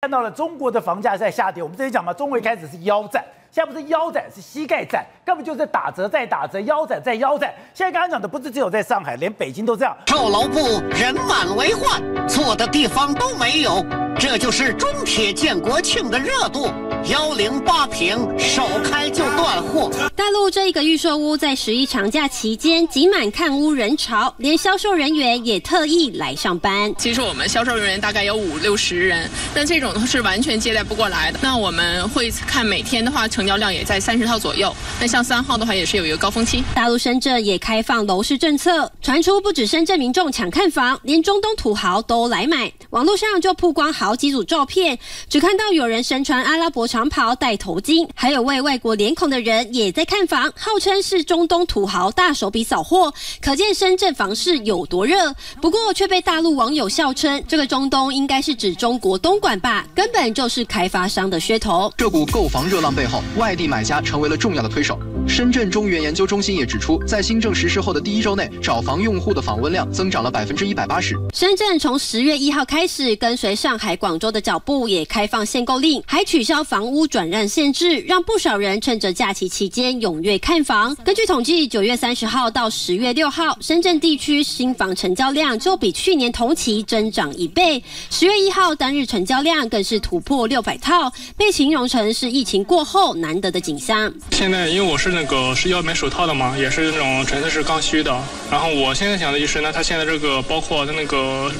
看到了中国的房价在下跌，我们之前讲嘛，中国开始是腰斩，现在不是腰斩，是膝盖斩，根本就是打折再打折，腰斩再腰斩。现在刚刚讲的不是只有在上海，连北京都这样。售楼部人满为患，坐的地方都没有，这就是中铁建国庆的热度。幺零八平，首开就断货。大陆这一个预售屋在十一长假期间挤满看屋人潮，连销售人员也特意来上班。其实我们销售人员大概有五六十人，但这种是完全接待不过来的。那我们会看每天的话，成交量也在三十套左右。那像三号的话，也是有一个高峰期。大陆深圳也开放楼市政策，传出不止深圳民众抢看房，连中东土豪都来买。网络上就曝光好几组照片，只看到有人身穿阿拉伯长袍、戴头巾，还有位外国脸孔的人也在看房，号称是中东土豪大手笔扫货，可见深圳房市有多热。不过却被大陆网友笑称，这个中东应该是指中国东莞吧，根本就是开发商的噱头。这股购房热浪背后，外地买家成为了重要的推手。深圳中原研究中心也指出，在新政实施后的第一周内，找房用户的访问量增长了百分之一百八十。深圳从十月一号开始，跟随上海、广州的脚步，也开放限购令，还取消房屋转让限制，让不少人趁着假期期间踊跃看房。根据统计，九月三十号到十月六号，深圳地区新房成交量就比去年同期增长一倍。十月一号单日成交量更是突破六百套，被形容成是疫情过后难得的景象。现在因为我是那个是要买手套的嘛，也是那种纯粹是刚需的。然后我现在想的就是那，它现在这个包括它那个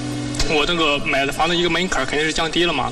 我那个买的房子一个门槛肯定是降低了嘛。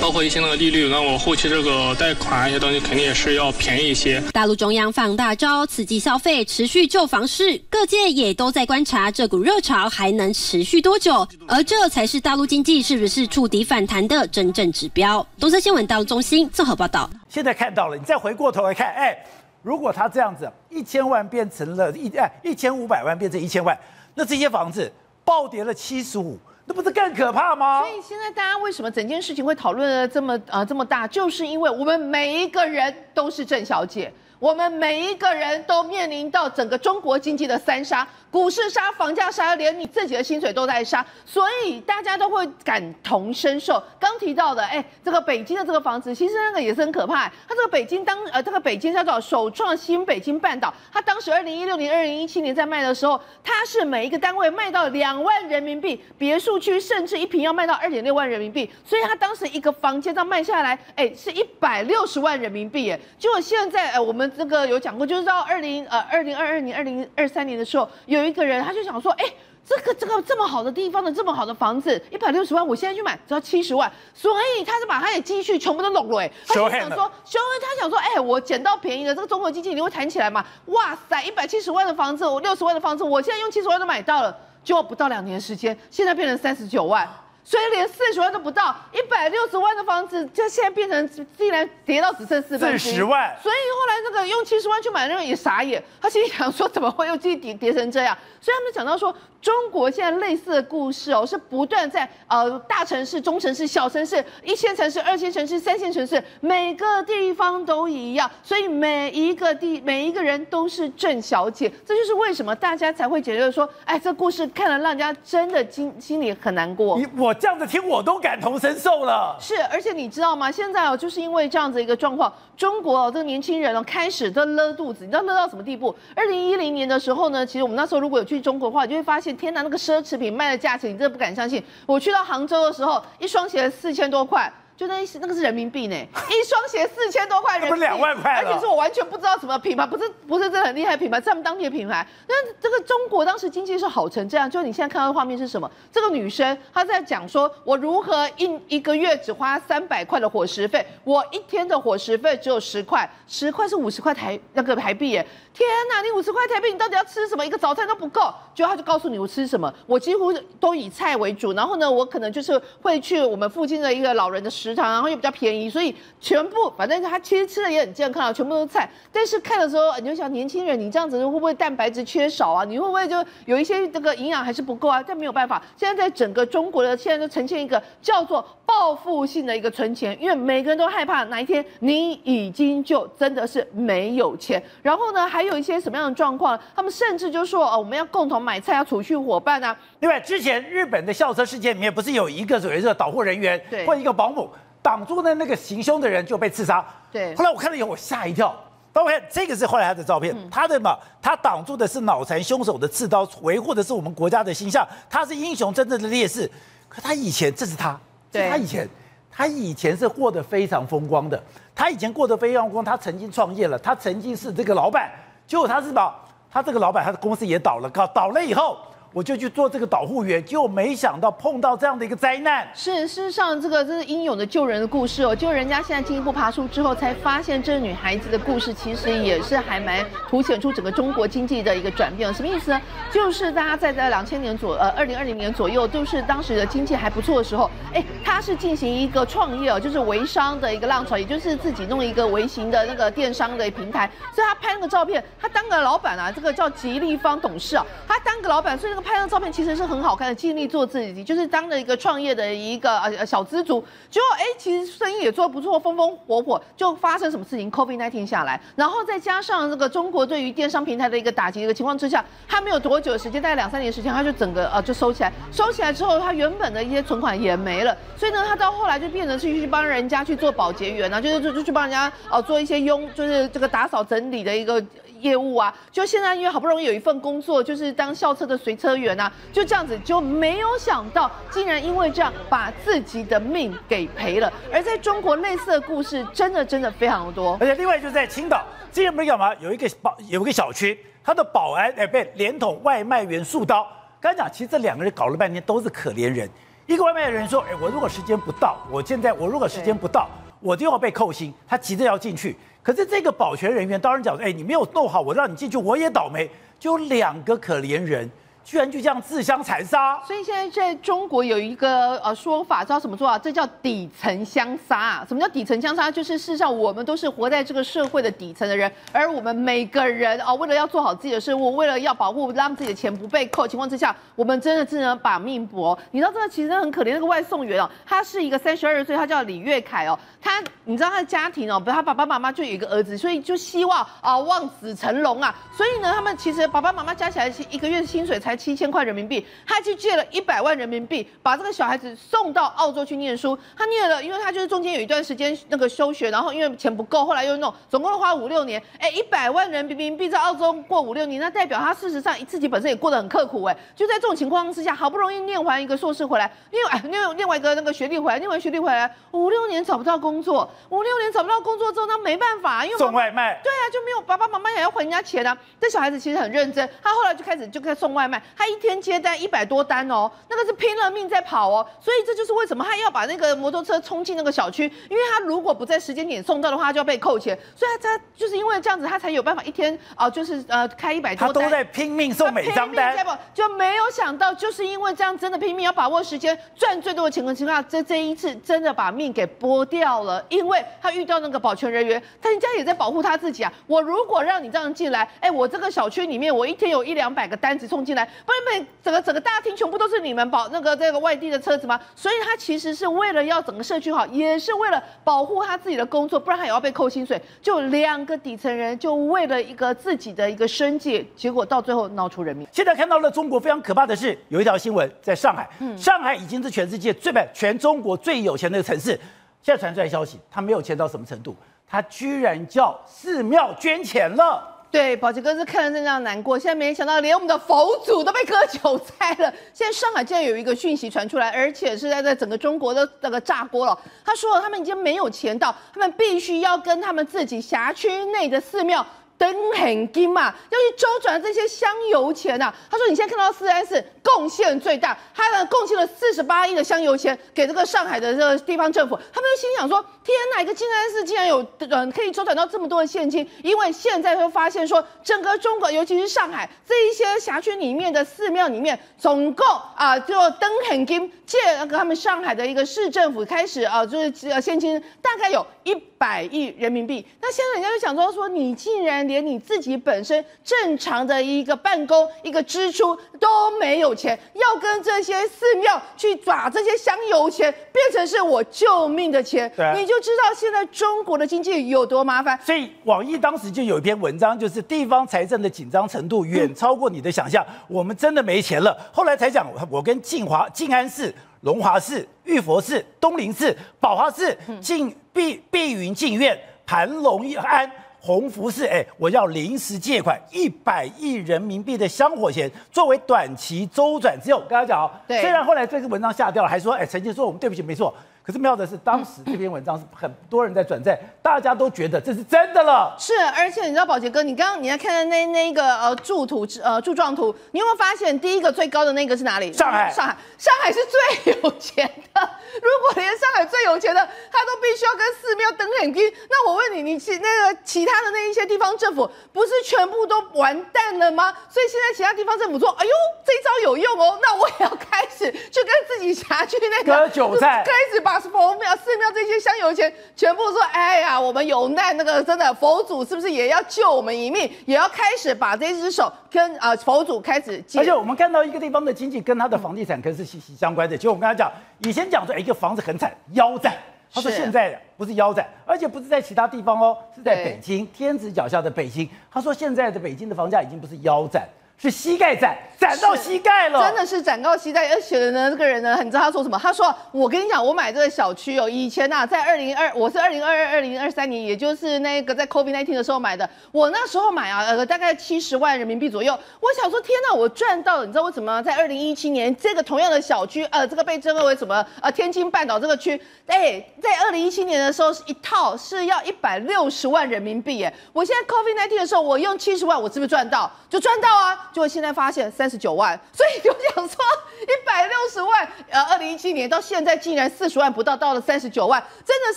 包括一些那个利率，那我后期这个贷款一些东西肯定也是要便宜一些。大陆中央放大招，刺激消费，持续救房市，各界也都在观察这股热潮还能持续多久，而这才是大陆经济是不是触底反弹的真正指标。东森新闻大陆中心综合报道。现在看到了，你再回过头来看，哎，如果他这样子，一千万变成了一哎一千五百万变成一千万，那这些房子暴跌了七十五。那不是更可怕吗？所以现在大家为什么整件事情会讨论的这么呃这么大，就是因为我们每一个人都是郑小姐，我们每一个人都面临到整个中国经济的三杀。股市杀，房价杀，连你自己的薪水都在杀，所以大家都会感同身受。刚提到的，哎，这个北京的这个房子，其实那个也是很可怕。它这个北京当呃，这个北京叫做首创新北京半岛，它当时二零一六年、二零一七年在卖的时候，它是每一个单位卖到两万人民币，别墅区甚至一平要卖到二点六万人民币，所以它当时一个房间这样卖下来，哎，是一百六十万人民币。哎，结果现在，哎，我们这个有讲过，就是到二零呃二零二二年、二零二三年的时候有。一个人，他就想说，哎，这个这个这么好的地方的这么好的房子，一百六十万，我现在去买只要七十万，所以他是把他的积蓄全部都拢了，哎，他就想说，修他想说，哎，我捡到便宜了，这个中国经济你会弹起来嘛？哇塞，一百七十万的房子，我六十万的房子，我现在用七十万都买到了，就不到两年时间，现在变成三十九万。所以连四十万都不到，一百六十万的房子，就现在变成竟然跌到只剩四分之一。四十万。所以后来那个用七十万去买那个也傻眼，他心里想说怎么会又继续跌跌成这样？所以他们讲到说，中国现在类似的故事哦，是不断在呃大城市、中城市、小城市、一线城市、二线城市、三线城市，每个地方都一样。所以每一个地每一个人都是郑小姐，这就是为什么大家才会觉得说，哎，这故事看了让人家真的心心里很难过。你我。这样子听我都感同身受了。是，而且你知道吗？现在哦，就是因为这样子一个状况，中国哦这个年轻人哦，开始都勒肚子。你知道勒到什么地步？二零一零年的时候呢，其实我们那时候如果有去中国的话，就会发现，天哪，那个奢侈品卖的价钱，你真的不敢相信。我去到杭州的时候，一双鞋四千多块。就那那个是人民币呢，一双鞋四千多块人民币，两万块而且是我完全不知道什么品牌，不是不是真的很厉害的品牌，是他们当地的品牌。那这个中国当时经济是好成这样，就你现在看到的画面是什么？这个女生她在讲说，我如何一一个月只花三百块的伙食费，我一天的伙食费只有十块，十块是五十块台那个台币耶。天哪，你五十块台币，你到底要吃什么？一个早餐都不够。就他就告诉你我吃什么，我几乎都以菜为主。然后呢，我可能就是会去我们附近的一个老人的食堂，然后又比较便宜，所以全部反正他其实吃的也很健康啊，全部都是菜。但是看的时候，你就想年轻人，你这样子会不会蛋白质缺少啊？你会不会就有一些这个营养还是不够啊？但没有办法，现在在整个中国的现在都呈现一个叫做报复性的一个存钱，因为每个人都害怕哪一天你已经就真的是没有钱。然后呢，还有。一些什么样的状况？他们甚至就说：“哦，我们要共同买菜，要储蓄伙伴啊。”另外，之前日本的校车事件里面，不是有一个所谓的导货人员或一个保姆，挡住的那个行凶的人就被刺杀。对后来我看了以后，我吓一跳。那我看这个是后来他的照片，他的嘛，他挡住的是脑残凶手的刺刀，维护的是我们国家的形象，他是英雄，真正的烈士。可他以前，这是他，对他以前，他以前是过得非常风光的，他以前过得非常风光，他曾经创业了，他曾经是这个老板，结果他是把，他这个老板他的公司也倒了，搞倒了以后，我就去做这个导护员，结果没想到碰到这样的一个灾难。是，事实上，这个这是英勇的救人的故事哦。就人家现在进一步爬出之后，才发现这女孩子的故事其实也是还蛮凸显出整个中国经济的一个转变。什么意思呢？就是大家在在两千年左呃二零二零年左右，就是当时的经济还不错的时候，哎，她是进行一个创业哦，就是微商的一个浪潮，也就是自己弄一个微型的那个电商的平台。所以她拍那个照片，她当个老板啊，这个叫吉利方董事啊，她当个老板，所以那个拍张照片其实是很好看的，尽力做自己，就是当了一个创业的一个呃呃小资族。结果哎，其实生意也做得不错，风风火火，就发生什么事情？Covid nineteen 下来，然后再加上这个中国对于电商平台的一个打击的一个情况之下，他没有多久的时间，大概两三年时间，他就整个呃就收起来，收起来之后，他原本的一些存款也没了，所以呢，他到后来就变成是去帮人家去做保洁员啊，就是就就去帮人家呃做一些佣，就是这个打扫整理的一个。业务啊，就现在因为好不容易有一份工作，就是当校车的随车员啊，就这样子就没有想到，竟然因为这样把自己的命给赔了。而在中国，类似的故事真的真的非常多。而且另外就是在青岛，之前不是干嘛？有一个保有一个小区，他的保安哎被连捅外卖员数刀。刚才讲，其实这两个人搞了半天都是可怜人。一个外卖员说：“哎，我如果时间不到，我现在我如果时间不到，我就要被扣薪。”他急着要进去，可是这个保全人员当然讲：“哎，你没有弄好，我让你进去，我也倒霉。”就两个可怜人，居然就这样自相残杀。所以现在在中国有一个呃说法，知道什么说啊？这叫底层相杀！什么叫底层相杀？就是事实上我们都是活在这个社会的底层的人，而我们每个人哦，为了要做好自己的事务，为了要保护让自己的钱不被扣情况之下，我们真的只能把命搏。你知道这个其实很可怜，那个外送员哦，他是一个三十二岁，他叫李月凯哦，他你知道他的家庭哦，不，他爸爸妈妈就有一个儿子，所以就希望啊望子成龙啊，所以呢，他们其实爸爸妈妈加起来一个月的薪水才七千块人民币，他去借了一百万人民币，把这个小孩子送到澳洲去念书。他念了，因为他就是中间有一段时间那个休学，然后因为钱不够，后来又弄，总共花五六年。哎，一百万人民币在澳洲过五六年，那代表他事实上自己本身也过得很刻苦。哎，就在这种情况之下，好不容易念完一个硕士回来，另外哎另 另外一个那个学历回来，念完学历回来五六年找不到工作，五六年找不到工作之后，他没办法，因为送外卖。对啊，就没有爸爸妈妈也要还人家钱啊。这小孩子其实很认真，他后来就开始就开始送外卖，他一天接单一百多单哦，那个是拼了命在跑哦。所以这就是为什么他要把那个摩托车冲进那个小区，因为他如果不在时间点送到的话，他就要被扣钱。所以他他就是因为这样子，他才有办法一天啊，就是呃开一百多单。他都在拼命送每张单，就没有想到，就是因为这样真的拼命要把握时间赚最多的情况情况下，这这一次真的把命给剥掉了。因为他遇到那个保全人员，他人家也在保护他自己啊。我如果让你这样进来，哎，我这个小区里面我一天有一两百个单子送进来，不然每整个整个大厅全部都是你们保那个这个外地的车子吗？所以他其实是为了要整个社区好，也是为了保护他自己的工作，不然他也要被扣薪水。就两个底层人，就为了一个自己的一个生计，结果到最后闹出人命。现在看到了中国非常可怕的是，有一条新闻在上海，上海已经是全世界最不全中国最有钱的城市。现在传出来消息，他没有钱到什么程度？他居然叫寺庙捐钱了。对，宝杰哥是看了真的难过。现在没想到连我们的佛祖都被割韭菜了。现在上海竟然有一个讯息传出来，而且是在在整个中国的那个炸锅了。他说了他们已经没有钱到，他们必须要跟他们自己辖区内的寺庙。登很金嘛，要去周转这些香油钱呐。他说：“你现在看到四 S 贡献最大，他呢贡献了四十八亿的香油钱给这个上海的这个地方政府。他们就心想说：天哪，一个静安寺竟然有嗯可以周转到这么多的现金？因为现在会发现说，整个中国，尤其是上海这一些辖区里面的寺庙里面，总共啊就登很金借那个他们上海的一个市政府开始啊，就是呃现金大概有一百亿人民币。那现在人家就想说说，你竟然连你自己本身正常的一个办公、一个支出都没有钱，要跟这些寺庙去抓这些香油钱变成是我救命的钱，你就知道现在中国的经济有多麻烦。所以网易当时就有一篇文章，就是地方财政的紧张程度远超过你的想象，我们真的没钱了。后来才讲，我跟静华、静安寺龙华寺、玉佛寺、东林寺、宝华寺、静碧碧云净院、盘龙庵。鸿福是，哎，我要临时借款一百亿人民币的香火钱，作为短期周转之用。刚刚讲哦，虽然后来这个文章下掉了，还说，哎，曾经说我们对不起，没错。可是妙的是，当时这篇文章是很多人在转载，大家都觉得这是真的了。是，而且你知道，宝杰哥，你刚刚你在看的那那一个呃柱图呃柱状图，你有没有发现第一个最高的那个是哪里？上海上海，上海是最有钱的。如果连上海最有钱的他都必须要跟寺庙登很低，那我问你，你其那个其他的那一些地方政府不是全部都完蛋了吗？所以现在其他地方政府说，哎呦，这一招有用哦，那我也要开始去跟自己辖区那个割韭菜 开始把佛庙、寺庙这些香油钱全部说，哎呀，我们有难，那个真的佛祖是不是也要救我们一命？也要开始把这只手跟啊、佛祖开始而且我们看到一个地方的经济跟他的房地产可是息息相关的。其实我们刚才讲，以前讲说，一个房子很惨，腰斩。他说现在不是腰斩，而且不是在其他地方哦，是在北京天子脚下的北京。他说现在的北京的房价已经不是腰斩，是膝盖斩，斩到膝盖了。真的是展告期待，而且呢，这个人呢，你知道他说什么？他说：“我跟你讲，我买这个小区哦，以前呐、在二零二，我是二零二二、二零二三年，也就是那个在 COVID nineteen 的时候买的。我那时候买啊，呃，大概七十万人民币左右。我想说，天呐，我赚到了！你知道为什么？在二零一七年，这个同样的小区，呃，这个被称为什么？呃，天津半岛这个区，哎，在二零一七年的时候是，一套是要一百六十万人民币耶。我现在 COVID nineteen 的时候，我用七十万，我是不是赚到？就赚到啊！结果现在发现三十九万，所以就想说一百六十万，呃，二零一七年到现在竟然四十万不到，到了三十九万，真的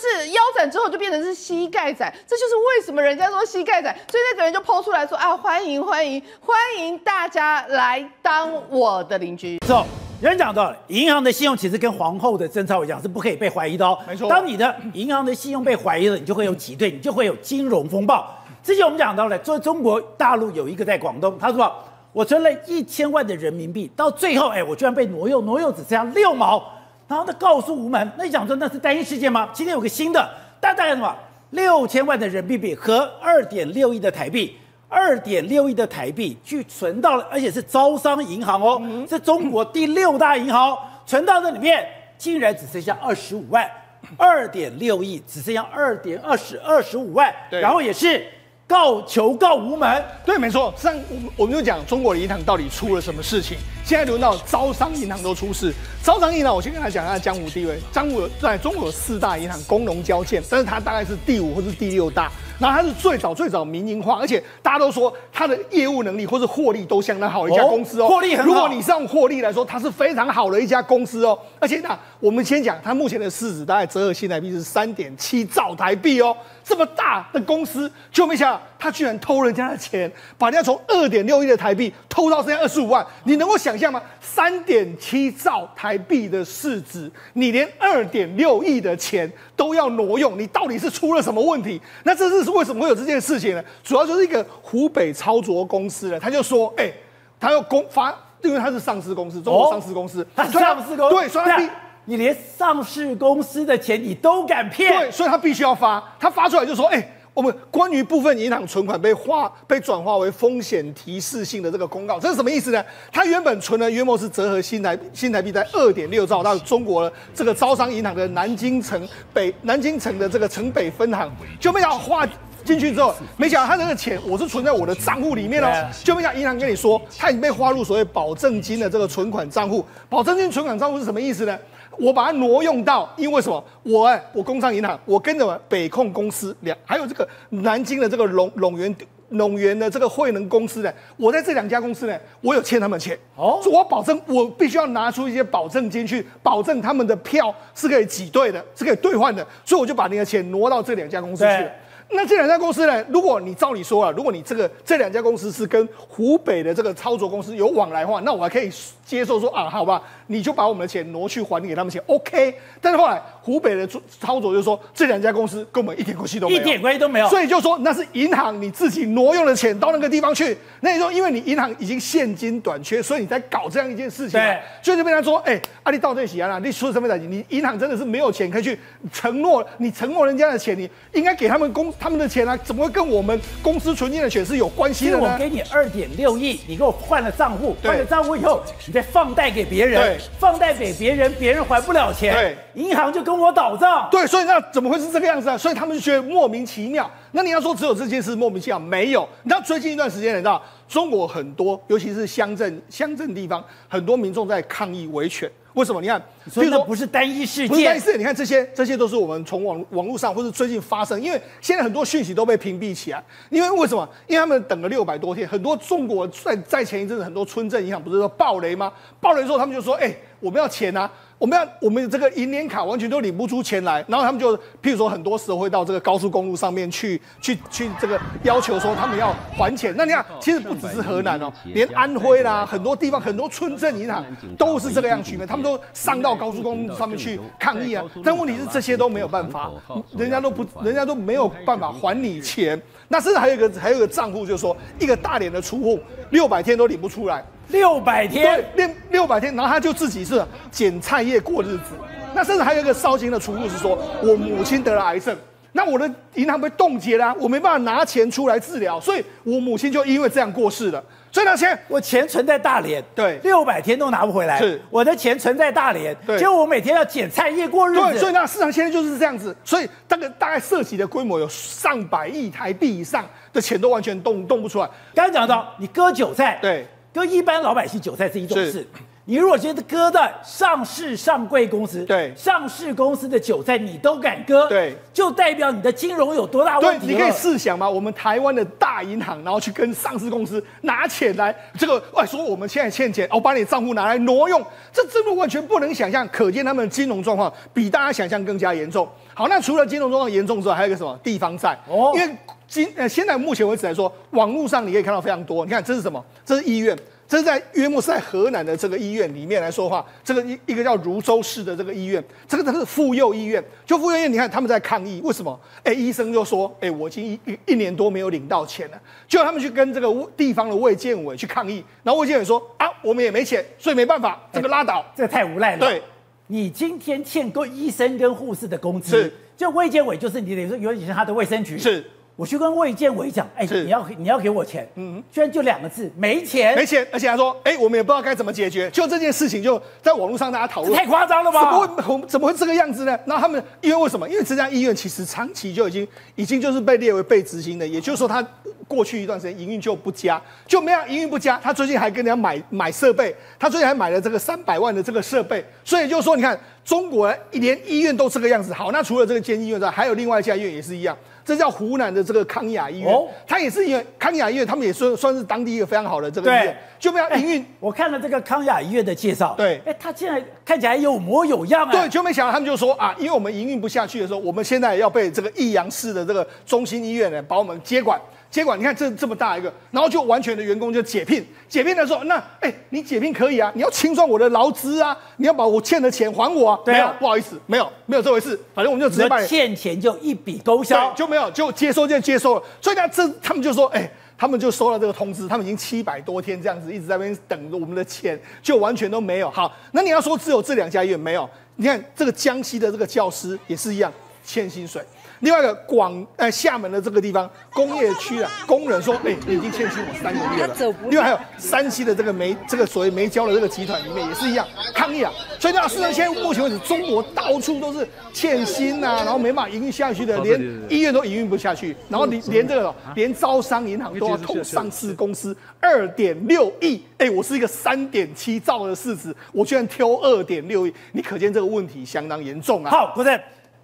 是腰斩之后就变成是膝盖斩，这就是为什么人家说膝盖斩，所以那个人就抛出来说啊，欢迎欢迎欢迎大家来当我的邻居。之后，有人讲到了，银行的信用其实跟皇后的贞操一样，是不可以被怀疑的哦。没错当你的银行的信用被怀疑了，你就会有挤兑，你就会有金融风暴。之前我们讲到了，做中国大陆有一个在广东，他说我存了一千万的人民币，到最后，哎，我居然被挪用，挪用只剩下六毛，然后他告诉无门，那你讲说那是单一事件吗？今天有个新的，大概什么？六千万的人民币和二点六亿的台币。二点六亿的台币去存到了，而且是招商银行哦，是中国第六大银行哦，存到这里面竟然只剩下二十五万，二点六亿只剩下二点二十二十五万，然后也是告求告无门，对，没错。上我们我们就讲中国的银行到底出了什么事情。现在轮到招商银行都出事。招商银行，我先跟他讲一下江湖地位。江湖在中国有四大银行，工农交建，但是它大概是第五或是第六大。然后它是最早最早民营化，而且大家都说它的业务能力或是获利都相当好的一家哦公司哦。获利很好如果你是用获利来说，它是非常好的一家公司哦。而且呢，我们先讲它目前的市值大概折合新台币是三点七兆台币哦。这么大的公司，就没想到他居然偷人家的钱，把人家从二点六亿的台币偷到剩下二十五万。你能够想象吗？三点七兆台币的市值，你连二点六亿的钱都要挪用，你到底是出了什么问题？那这是为什么会有这件事情呢？主要就是一个湖北操作公司呢，他就说，哎、他要公发，因为他是上市公司，中国上市公司，他是所以上市公司，对，所以他必对啊你连上市公司的钱你都敢骗，对，所以他必须要发，他发出来就说，哎、我们关于部分银行存款被划被转化为风险提示性的这个公告，这是什么意思呢？他原本存的约莫是折合新台新台币在二点六兆到中国的这个招商银行的南京城北南京城的这个城北分行，就没想到划进去之后，没想到他那个钱我是存在我的账户里面哦就没想到银行跟你说，他已经被划入所谓保证金的这个存款账户。保证金存款账户是什么意思呢？我把它挪用到，因为什么？我哎，我工商银行，我跟着北控公司两，还有这个南京的这个龙龙源龙源的这个惠能公司呢，我在这两家公司呢，我有欠他们钱哦所以我保证我必须要拿出一些保证金去保证他们的票是可以挤兑的，是可以兑换的，所以我就把那个钱挪到这两家公司去了。那这两家公司呢？如果你照理说啊，如果你这个这两家公司是跟湖北的这个操作公司有往来的话，那我还可以接受说啊，好吧，你就把我们的钱挪去还给他们钱，OK。但是后来湖北的操作就说这两家公司跟我们一点关系都没有，一点关系都没有所以就说那是银行你自己挪用的钱到那个地方去。那你说，因为你银行已经现金短缺，所以你在搞这样一件事情嘛。对所以就被他说，哎、啊，你到这起啊，你出什么代你银行真的是没有钱可以去承诺，你承诺人家的钱，你应该给他们公他们的钱啊，怎么会跟我们公司存进的钱是有关系的呢？因为我给你二点六亿，你给我换了账户，换了账户以后，你再放贷给别人，放贷给别人，别人还不了钱，对银行就跟我倒账。对，所以那怎么会是这个样子啊？所以他们就觉得莫名其妙。那你要说只有这件事莫名其妙，没有。你知道最近一段时间，你知道中国很多，尤其是乡镇乡镇地方，很多民众在抗议维权。为什么？你看，所以譬如那不是单一事件，不是单一事件，你看这些，这些都是我们从网网络上或者最近发生，因为现在很多讯息都被屏蔽起来。因为为什么？因为他们等了六百多天，很多中国在在前一阵子很多村镇银行不是说暴雷吗？暴雷之后，他们就说，哎、我们要钱啊，我们要我们这个银联卡完全都领不出钱来，然后他们就譬如说很多时候会到这个高速公路上面去去去这个要求说他们要还钱。那你看，其实不只是河南哦，连安徽啦，很多地方很多村镇银行都是这个样局面，他们都上到高速公路上面去抗议啊。但问题是这些都没有办法，人家都不，人家都没有办法还你钱。那甚至还有一个还有一个账户，就是说一个大连的储户六百天都领不出来。六百天对，六六百天，然后他就自己是捡菜叶过日子。那甚至还有一个绍兴的储户是说，我母亲得了癌症，那我的银行被冻结了啊、我没办法拿钱出来治疗，所以我母亲就因为这样过世了。所以呢，现在我钱存在大连，对六百天都拿不回来，是我的钱存在大连，对结果我每天要捡菜叶过日对，子，所以那，市场现在就是这样子，所以这个大概涉及的规模有上百亿台币以上的钱都完全动动不出来。刚刚讲到你割韭菜，对，割一般老百姓韭菜是一种事，你如果觉得割在上市上柜公司，对。上市公司的韭菜你都敢割，对，就代表你的金融有多大对问，题你可以了试想嘛，我们台湾的大银行，然后去跟上市公司拿钱来，这个哎说我们现在欠钱，我把你账户拿来挪用，这真的完全不能想象，可见他们的金融状况比大家想象更加严重。好，那除了金融状况严重之外，还有一个什么？地方债？哦。因为今呃现在目前为止来说，网络上你可以看到非常多，你看这是什么？这是医院。这是在约莫是在河南的这个医院里面来说的话，这个一一个叫汝州市的这个医院，这个这是妇幼医院。就妇幼医院，你看他们在抗议，为什么？哎，医生就说，哎，我已经一一一年多没有领到钱了，结果他们去跟这个地方的卫健委去抗议，然后卫健委说啊，我们也没钱，所以没办法，这个拉倒。这个太无赖了。对，你今天欠够医生跟护士的工资是，就卫健委就是你等于说有点像他的卫生局。是，我去跟卫健委讲，哎，是你要你要给我钱，嗯，居然就两个字，没钱，没钱，而且他说，哎，我们也不知道该怎么解决，就这件事情就在网络上大家讨论，太夸张了吧怎么吧？会怎么会这个样子呢？那他们因为为什么？因为这家医院其实长期就已经已经就是被列为被执行的，也就是说他过去一段时间营运就不佳，就没有营运不佳。他最近还跟人家买买设备，他最近还买了这个三百万的这个设备，所以就是说，你看中国连医院都这个样子。好，那除了这个监医院之外，还有另外一家医院也是一样。这叫湖南的这个康雅医院，哦。它也是因为康雅医院，他们也算算是当地一个非常好的这个医院，就没有营运。哎我看了这个康雅医院的介绍，对。哎，他现在看起来有模有样啊。对，就没想到他们就说啊，因为我们营运不下去的时候，我们现在要被这个益阳市的这个中心医院呢把我们接管。接管，你看这这么大一个，然后就完全的员工就解聘，解聘的时候，那哎，你解聘可以啊，你要清算我的劳资啊，你要把我欠的钱还我啊。没有，不好意思，没有没有这回事，反正我们就直接把你欠钱就一笔勾销，，就没有，就接收就接收了。所以呢，这他们就说，哎、他们就收到这个通知，他们已经七百多天这样子一直在那边等着我们的钱，就完全都没有。好，那你要说只有这两家医院没有，你看这个江西的这个教师也是一样欠薪水。另外一个广呃厦门的这个地方工业区啊，工人说，哎、你已经欠薪我三个月了。另外还有山西的这个煤这个所谓煤焦的这个集团里面也是一样抗议啊。所以呢，事实上现在目前为止，中国到处都是欠薪呐、然后没办法营运下去的，连医院都营运不下去，然后连连这个连招商银行都要投上市公司二点六亿，哎，我是一个三点七兆的市值，我居然挑二点六亿，你可见这个问题相当严重啊。好，国正，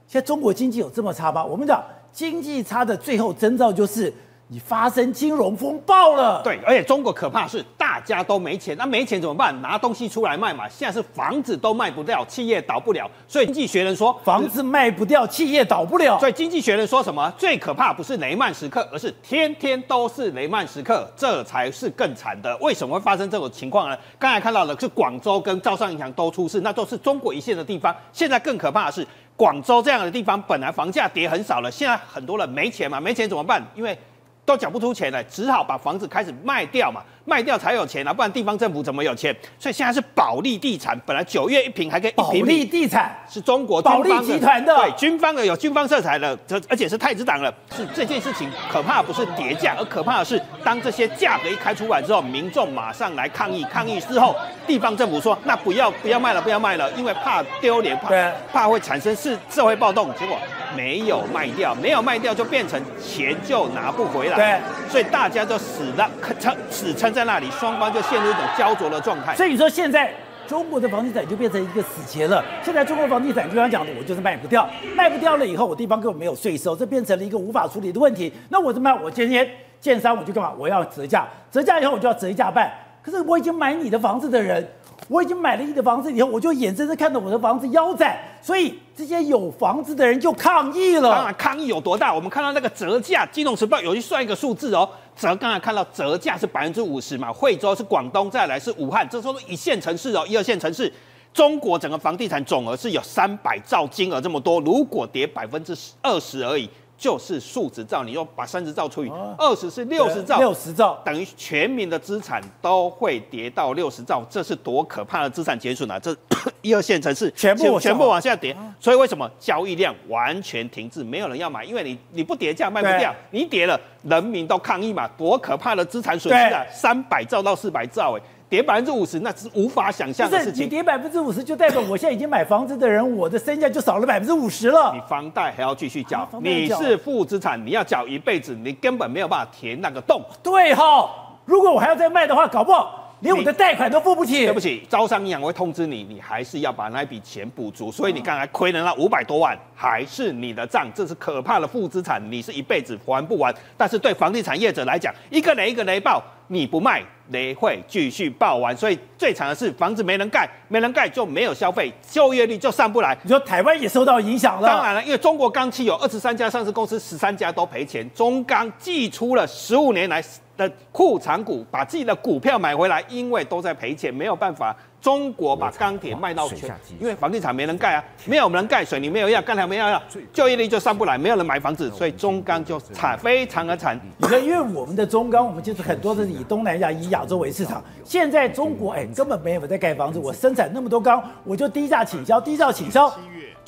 现在中国经济有这么差吗？我们讲经济差的最后征兆就是你发生金融风暴了。对，而且中国可怕的是大家都没钱，那没钱怎么办？拿东西出来卖嘛。现在是房子都卖不掉，企业倒不了，所以经济学人说房子卖不掉，企业倒不了。所以经济学人说什么？最可怕不是雷曼时刻，而是天天都是雷曼时刻，这才是更惨的。为什么会发生这种情况呢？刚才看到的是广州跟招商银行都出事，那都是中国一线的地方。现在更可怕的是，广州这样的地方本来房价跌很少了，现在很多人没钱嘛，没钱怎么办？因为都缴不出钱来，只好把房子开始卖掉嘛。卖掉才有钱啊，不然地方政府怎么有钱？所以现在是保利地产，本来九月一平还可以一保平米利地产是中国保利军方集团的对军方的有军方色彩的，这而且是太子党了。是这件事情可怕不是叠价，而可怕的是当这些价格一开出来之后，民众马上来抗议，抗议之后，地方政府说那不要不要卖了，不要卖了，因为怕丢脸，怕怕会产生是社会暴动。结果没有卖掉，没有卖掉就变成钱就拿不回来。对，所以大家就死了撑死撑在那里，双方就陷入一种焦灼的状态。所以你说现在中国的房地产就变成一个死结了。现在中国房地产就像讲的，我就是卖不掉，卖不掉了以后，我地方根本没有税收，这变成了一个无法处理的问题。那我怎么办？我今天建商我就干嘛？我要折价，折价以后我就要折一价半。可是我已经买你的房子的人，我已经买了你的房子以后，我就眼睁睁看着我的房子腰斩，所以这些有房子的人就抗议了当了。然，抗议有多大？我们看到那个折价，《金融时报》有去算一个数字哦，折刚才看到折价是百分之五十嘛，惠州是广东，再来是武汉，这都是一线城市哦，一二线城市。中国整个房地产总额是有三百兆金额这么多，如果跌百分之二十而已，就是数十兆，你又把三十兆除以二十是六十兆，六十兆，等于全民的资产都会跌到六十兆，这是多可怕的资产减损啊！这 一二线城市全部全部往下跌，所以为什么交易量完全停滞，没有人要买？因为你你不跌价卖不掉，你跌了，人民都抗议嘛，多可怕的资产损失啊！三百兆到四百兆，哎，跌百分之五十，那是无法想象的事情。跌百分之五十，就代表我现在已经买房子的人，我的身价就少了百分之五十了你。房贷还要继续缴你是负资产，你要缴一辈子，你根本没有办法填那个洞。对哈，如果我还要再卖的话，搞不好连我的贷款都付不起。对不起，招商银行会通知你，你还是要把那一笔钱补足。所以你刚才亏了那五百多万，还是你的账，这是可怕的负资产，你是一辈子还不完。但是对房地产业者来讲，一个雷一个雷爆，你不卖，雷会继续爆完。所以最惨的是房子没人盖，没人盖就没有消费，就业率就上不来。你说台湾也受到影响了，当然了，因为中国钢企有二十三家上市公司，十三家都赔钱。中钢寄出了十五年来的库藏股，把自己的股票买回来，因为都在赔钱，没有办法。中国把钢铁卖到全，因为房地产没人盖啊，没有人盖，水泥没有要，钢铁没有要，就业率就上不来，没有人买房子，所以中钢就惨，非常的惨。你看，因为我们的中钢，我们就是很多是以东南亚、以亚洲为市场。现在中国哎根本没有在盖房子，我生产那么多钢，我就低价倾销，低价倾销，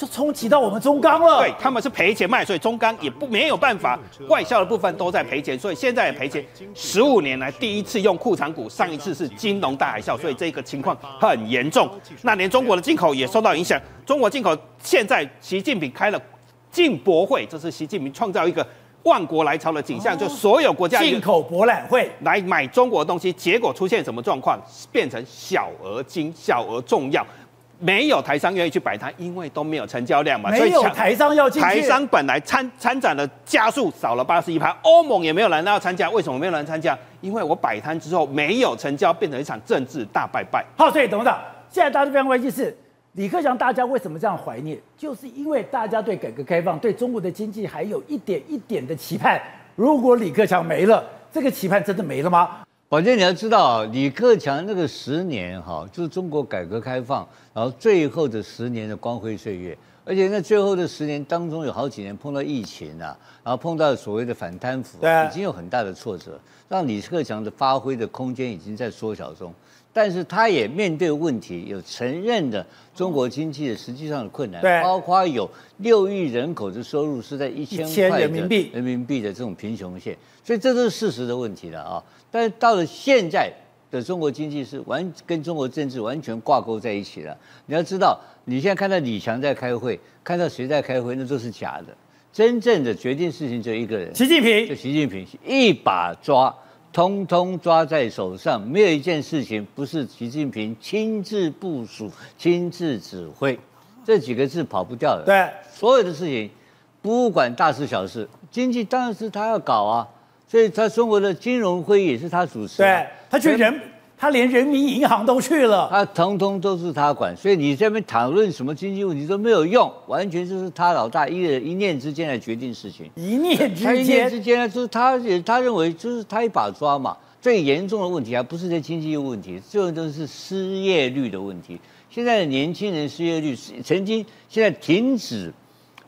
就冲击到我们中钢了。对，他们是赔钱卖，所以中钢也不没有办法，外销的部分都在赔钱，所以现在也赔钱。十五年来第一次用库藏股，上一次是金融大海啸，所以这个情况很严重。那连中国的进口也受到影响，中国进口现在习近平开了进博会，这是习近平创造一个万国来朝的景象，就所有国家进口博览会。来买中国的东西，结果出现什么状况？变成小额精、小额重要，没有台商愿意去摆摊，因为都没有成交量嘛。所以抢没有台商要进去，台商本来参参展的加速少了八十一趴，欧盟也没有人要参加，为什么没有人参加？因为我摆摊之后没有成交，变成一场政治大败败。好，所以董事长，现在大家非常关心是李克强，大家为什么这样怀念？就是因为大家对改革开放、对中国的经济还有一点一点的期盼。如果李克强没了，这个期盼真的没了吗？宝剑，你要知道，李克强那个十年哈，就是中国改革开放，然后最后的十年的光辉岁月，而且那最后的十年当中有好几年碰到疫情啊，然后碰到所谓的反贪腐，对已经有很大的挫折，让李克强的发挥的空间已经在缩小中。但是他也面对问题，有承认的中国经济的实际上的困难，对包括有六亿人口的收入是在一千1000块人民币人民币的这种贫穷线，所以这都是事实的问题了啊。但是到了现在的中国经济是完跟中国政治完全挂钩在一起了。你要知道，你现在看到李强在开会，看到谁在开会，那都是假的。真正的决定事情只有一个人，习近平就习近平一把抓，通通抓在手上，没有一件事情不是习近平亲自部署、亲自指挥，这几个字跑不掉的。对，所有的事情，不管大事小事，经济当然是他要搞啊，所以他中国的金融会议也是他主持、啊，对他去人，他连人民银行都去了。他通通都是他管，所以你这边讨论什么经济问题都没有用，完全就是他老大一个一念之间来决定事情。一念他一之间，念之间呢，就是他也他认为就是他一把抓嘛。最严重的问题还不是这经济问题，最重要是失业率的问题。现在的年轻人失业率是曾经现在停止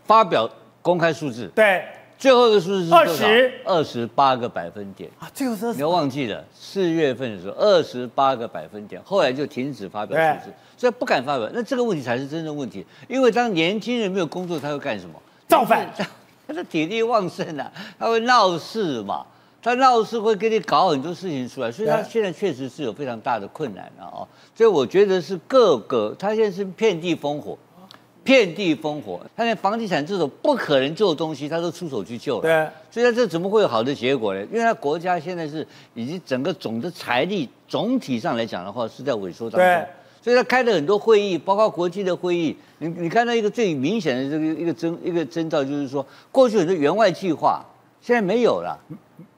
发表公开数字，对，最后一个数字是二十二十八个百分点。啊，这个是你要忘记了，四月份的时候二十八个百分点，后来就停止发表数字，所以不敢发表。那这个问题才是真正问题，因为当年轻人没有工作，他会干什么？造反，他的体力旺盛啊，他会闹事嘛，他闹事会给你搞很多事情出来，所以他对现在确实是有非常大的困难了哦。所以我觉得是各个，他现在是遍地烽火。遍地烽火，他连房地产这种不可能救的东西，他都出手去救了。对，所以他这怎么会有好的结果呢？因为他国家现在是以及整个总的财力总体上来讲的话，是在萎缩当对中。所以他开了很多会议，包括国际的会议。你你看到一个最明显的这个一个征一个征兆，就是说过去很多员外计划现在没有了。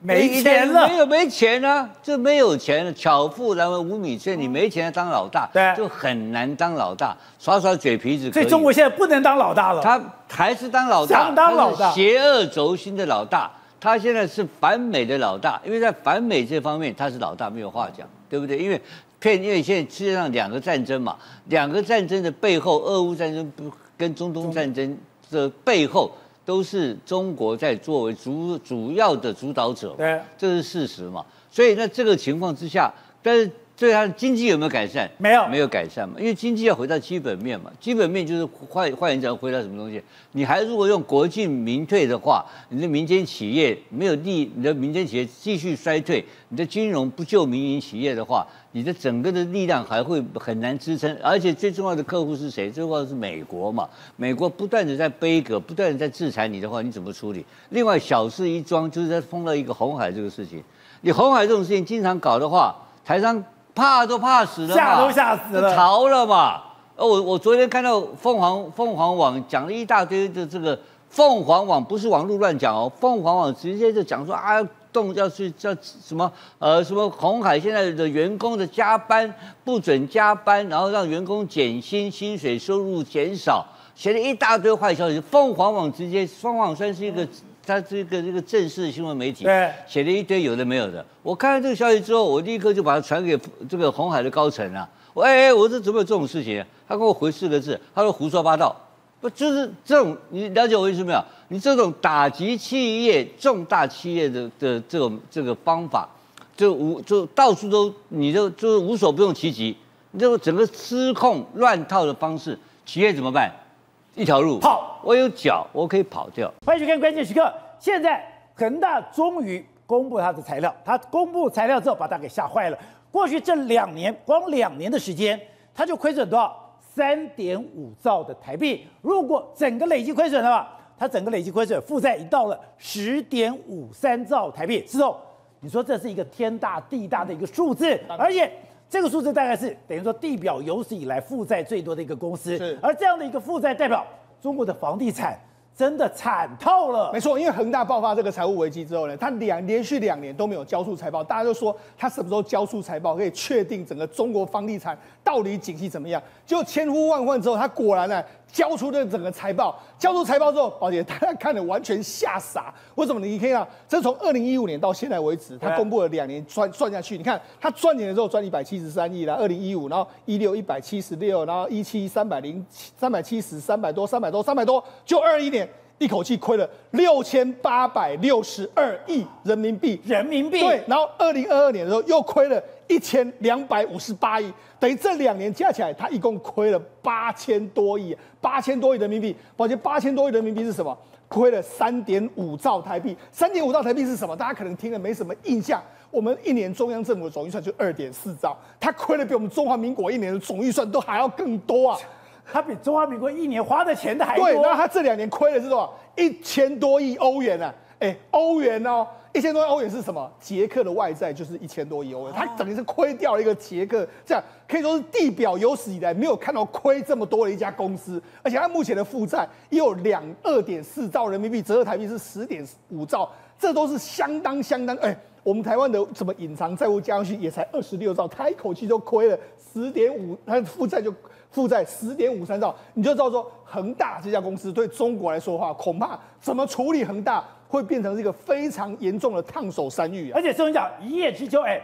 没钱了没有没钱啊，就没有钱了。巧妇难为无米之炊，你没钱当老大，对就很难当老大，耍耍嘴皮子所以中国现在不能当老大了。他还是当老大，想当老大邪恶轴心的老大。他现在是反美的老大，因为在反美这方面他是老大，没有话讲，对不对？因为骗，因为现在世界上两个战争嘛，两个战争的背后，俄乌战争不跟中东战争的背后。都是中国在作为主主要的主导者，对，这是事实嘛。所以在这个情况之下，但是对它的经济有没有改善？没有，没有改善嘛。因为经济要回到基本面嘛，基本面就是换换言讲，回到什么东西？你还如果用国进民退的话，你的民间企业没有利，你的民间企业继续衰退，你的金融不救民营企业的话，你的整个的力量还会很难支撑。而且最重要的客户是谁？最重要的是美国嘛。美国不断的在背锅，不断的在制裁你的话，你怎么处理？另外小事一桩，就是在封了一个红海这个事情。你红海这种事情经常搞的话，台商怕都怕死了，吓都吓死了，逃了嘛。呃，我我昨天看到凤凰凤凰网讲了一大堆的这个凤凰网不是网络乱讲哦，凤凰网直接就讲说啊，动要去叫什么呃什么红海现在的员工的加班不准加班，然后让员工减薪，薪水收入减少，写了一大堆坏消息。凤凰网直接凤凰算是一个。他这个这个正式的新闻媒体对写了一堆有的没有的，我看到这个消息之后，我立刻就把它传给这个红海的高层啊。我哎哎，我说怎么有这种事情？他给我回四个字，他说胡说八道。不就是这种？你了解我意思没有？你这种打击企业、重大企业的的这种这个方法，就无就到处都你就就是无所不用其极。你这个整个失控乱套的方式，企业怎么办？一条路跑，我有脚，我可以跑掉。欢迎去看关键时刻。现在恒大终于公布他的材料，他公布材料之后，把他给吓坏了。过去这两年，光两年的时间，他就亏损多少？三点五兆的台币。如果整个累计亏损的话，他整个累计亏损负债已到了十点五三兆台币。之后，你说这是一个天大地大的一个数字，而且这个数字大概是等于说地表有史以来负债最多的一个公司。而这样的一个负债代表中国的房地产。真的惨透了，没错，因为恒大爆发这个财务危机之后呢，他两连续两年都没有交出财报，大家就说他什么时候交出财报可以确定整个中国房地产到底景气怎么样？结果千呼万唤之后，他果然呢交出这整个财报，交出财报之后，宝姐大家看的完全吓傻。为什么？你可以看，这从二零一五年到现在为止，他公布了两年算算下去，你看他赚钱的时候赚一百七十三亿啦，二零一五，然后一六一百七十六，然后一七三百零三百七十三百多三百多三百多，就二一年。一口气亏了六千八百六十二亿人民币，人民币对，然后二零二二年的时候又亏了一千两百五十八亿，等于这两年加起来，他一共亏了八千多亿，八千多亿人民币。抱歉，八千多亿人民币是什么？亏了三点五兆台币。三点五兆台币是什么？大家可能听了没什么印象。我们一年中央政府的总预算就二点四兆，他亏了比我们中华民国一年的总预算都还要更多啊！他比中华民国一年花的钱的还多。对，那他这两年亏了是多少？一千多亿欧元啊！哎，欧元哦，一千多亿欧元是什么？捷克的外债就是一千多亿欧元，它等于是亏掉了一个捷克，这样可以说是地表有史以来没有看到亏这么多的一家公司，而且它目前的负债也有两二点四兆人民币，折合台币是十点五兆，这都是相当相当哎。我们台湾的什么隐藏债务加上去也才二十六兆，他一口气就亏了十点五，他的负债就负债十点五三兆，你就知道说恒大这家公司对中国来说的话，恐怕怎么处理恒大会变成一个非常严重的烫手山芋啊！而且这种讲一叶知秋，哎，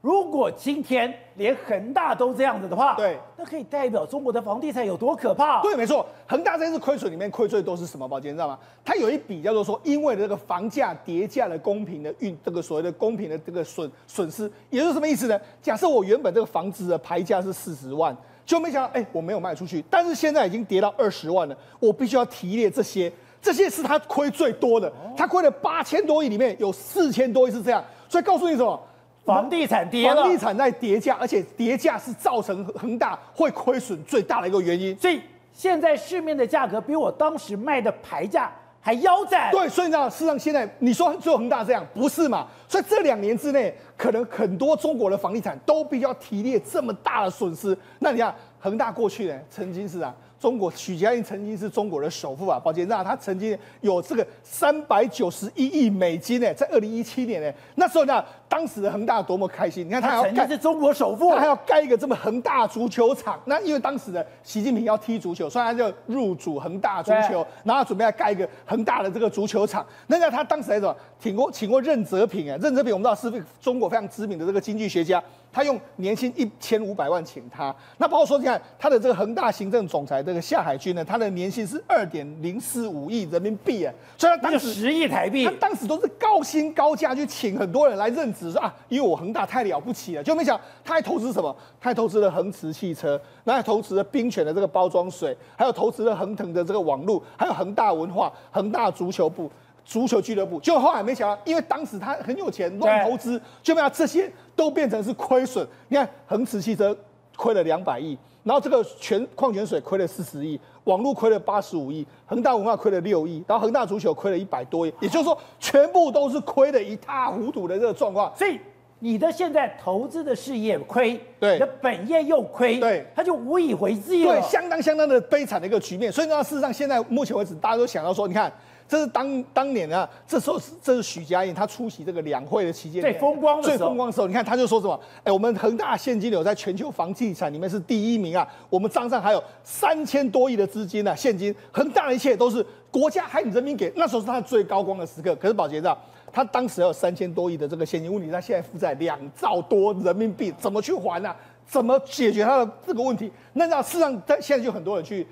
如果今天连恒大都这样子的话，对，那可以代表中国的房地产有多可怕？对，没错，恒大这次亏损里面亏最多是什么？宝杰，你知道吗？它有一笔叫做说，因为这个房价叠价的公平的运，这个所谓的公平的这个损损失，也就是什么意思呢？假设我原本这个房子的牌价是四十万，就没想到，哎，我没有卖出去，但是现在已经跌到二十万了，我必须要提列这些，这些是他亏最多的，他亏了八千多亿，里面有四千多亿是这样，所以告诉你什么？房地产跌了，房地产在跌价，而且跌价是造成恒大会亏损最大的一个原因。所以现在市面的价格比我当时卖的牌价还腰斩。对，所以呢，事实上现在你说只有恒大这样，不是嘛？所以这两年之内，可能很多中国的房地产都必须要提列这么大的损失。那你看恒大过去呢，曾经是啊。中国许家印曾经是中国的首富啊，宝杰那他曾经有这个三百九十一亿美金呢，在二零一七年呢，那时候呢，当时的恒大多么开心，你看他要盖是中国首富，他还要盖一个这么恒大足球场，那因为当时的习近平要踢足球，所以他就入主恒大足球，然后准备要盖一个恒大的这个足球场。那个他当时还什么，请过请过任泽平哎，任泽平我们知道是中国非常知名的这个经济学家。他用年薪一千五百万请他，那包括说，你看他的这个恒大行政总裁这个夏海军呢，他的年薪是二点零四五亿人民币啊，所以他当时十亿台币，他当时都是高薪高价去请很多人来任职，说啊，因为我恒大太了不起了，就没想他还投资什么，他还投资了恒驰汽车，那还投资了冰泉的这个包装水，还有投资了恒腾的这个网络，还有恒大文化、恒大足球部。足球俱乐部，就后来没想到，因为当时他很有钱，乱投资，就没有这些都变成是亏损。你看恒驰汽车亏了两百亿，然后这个全矿泉水亏了四十亿，网络亏了八十五亿，恒大文化亏了六亿，然后恒大足球亏了一百多亿，也就是说全部都是亏的一塌糊涂的这个状况。所以你的现在投资的事业亏，对，你的本业又亏，对，他就无以为继了，对，相当相当的悲惨的一个局面。所以呢，事实上现在目前为止，大家都想到说，你看。这是当当年啊，这时候是这是许家印他出席这个两会的期间最风光的最风光的时候，你看他就说什么？哎，我们恒大现金流在全球房地产里面是第一名啊，我们账上还有三千多亿的资金呢，现金，恒大的一切都是国家还人民给，那时候是他最高光的时刻。可是宝杰道，他当时有三千多亿的这个现金，问题他现在负债两兆多人民币，怎么去还呢？怎么解决他的这个问题？那那事实上，他现在就很多人去。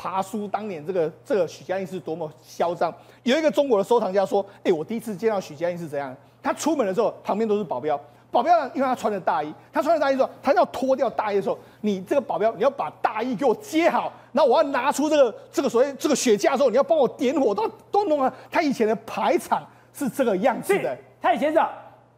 爬书当年这个这个许家印是多么嚣张，有一个中国的收藏家说：“哎，我第一次见到许家印是怎样？他出门的时候旁边都是保镖，保镖，因为他穿着大衣，他穿着大衣之后，他要脱掉大衣的时候，你这个保镖你要把大衣给我接好，然后我要拿出这个这个所谓这个雪茄的时候，你要帮我点火，都都弄啊。他以前的排场是这个样子的，他以前是。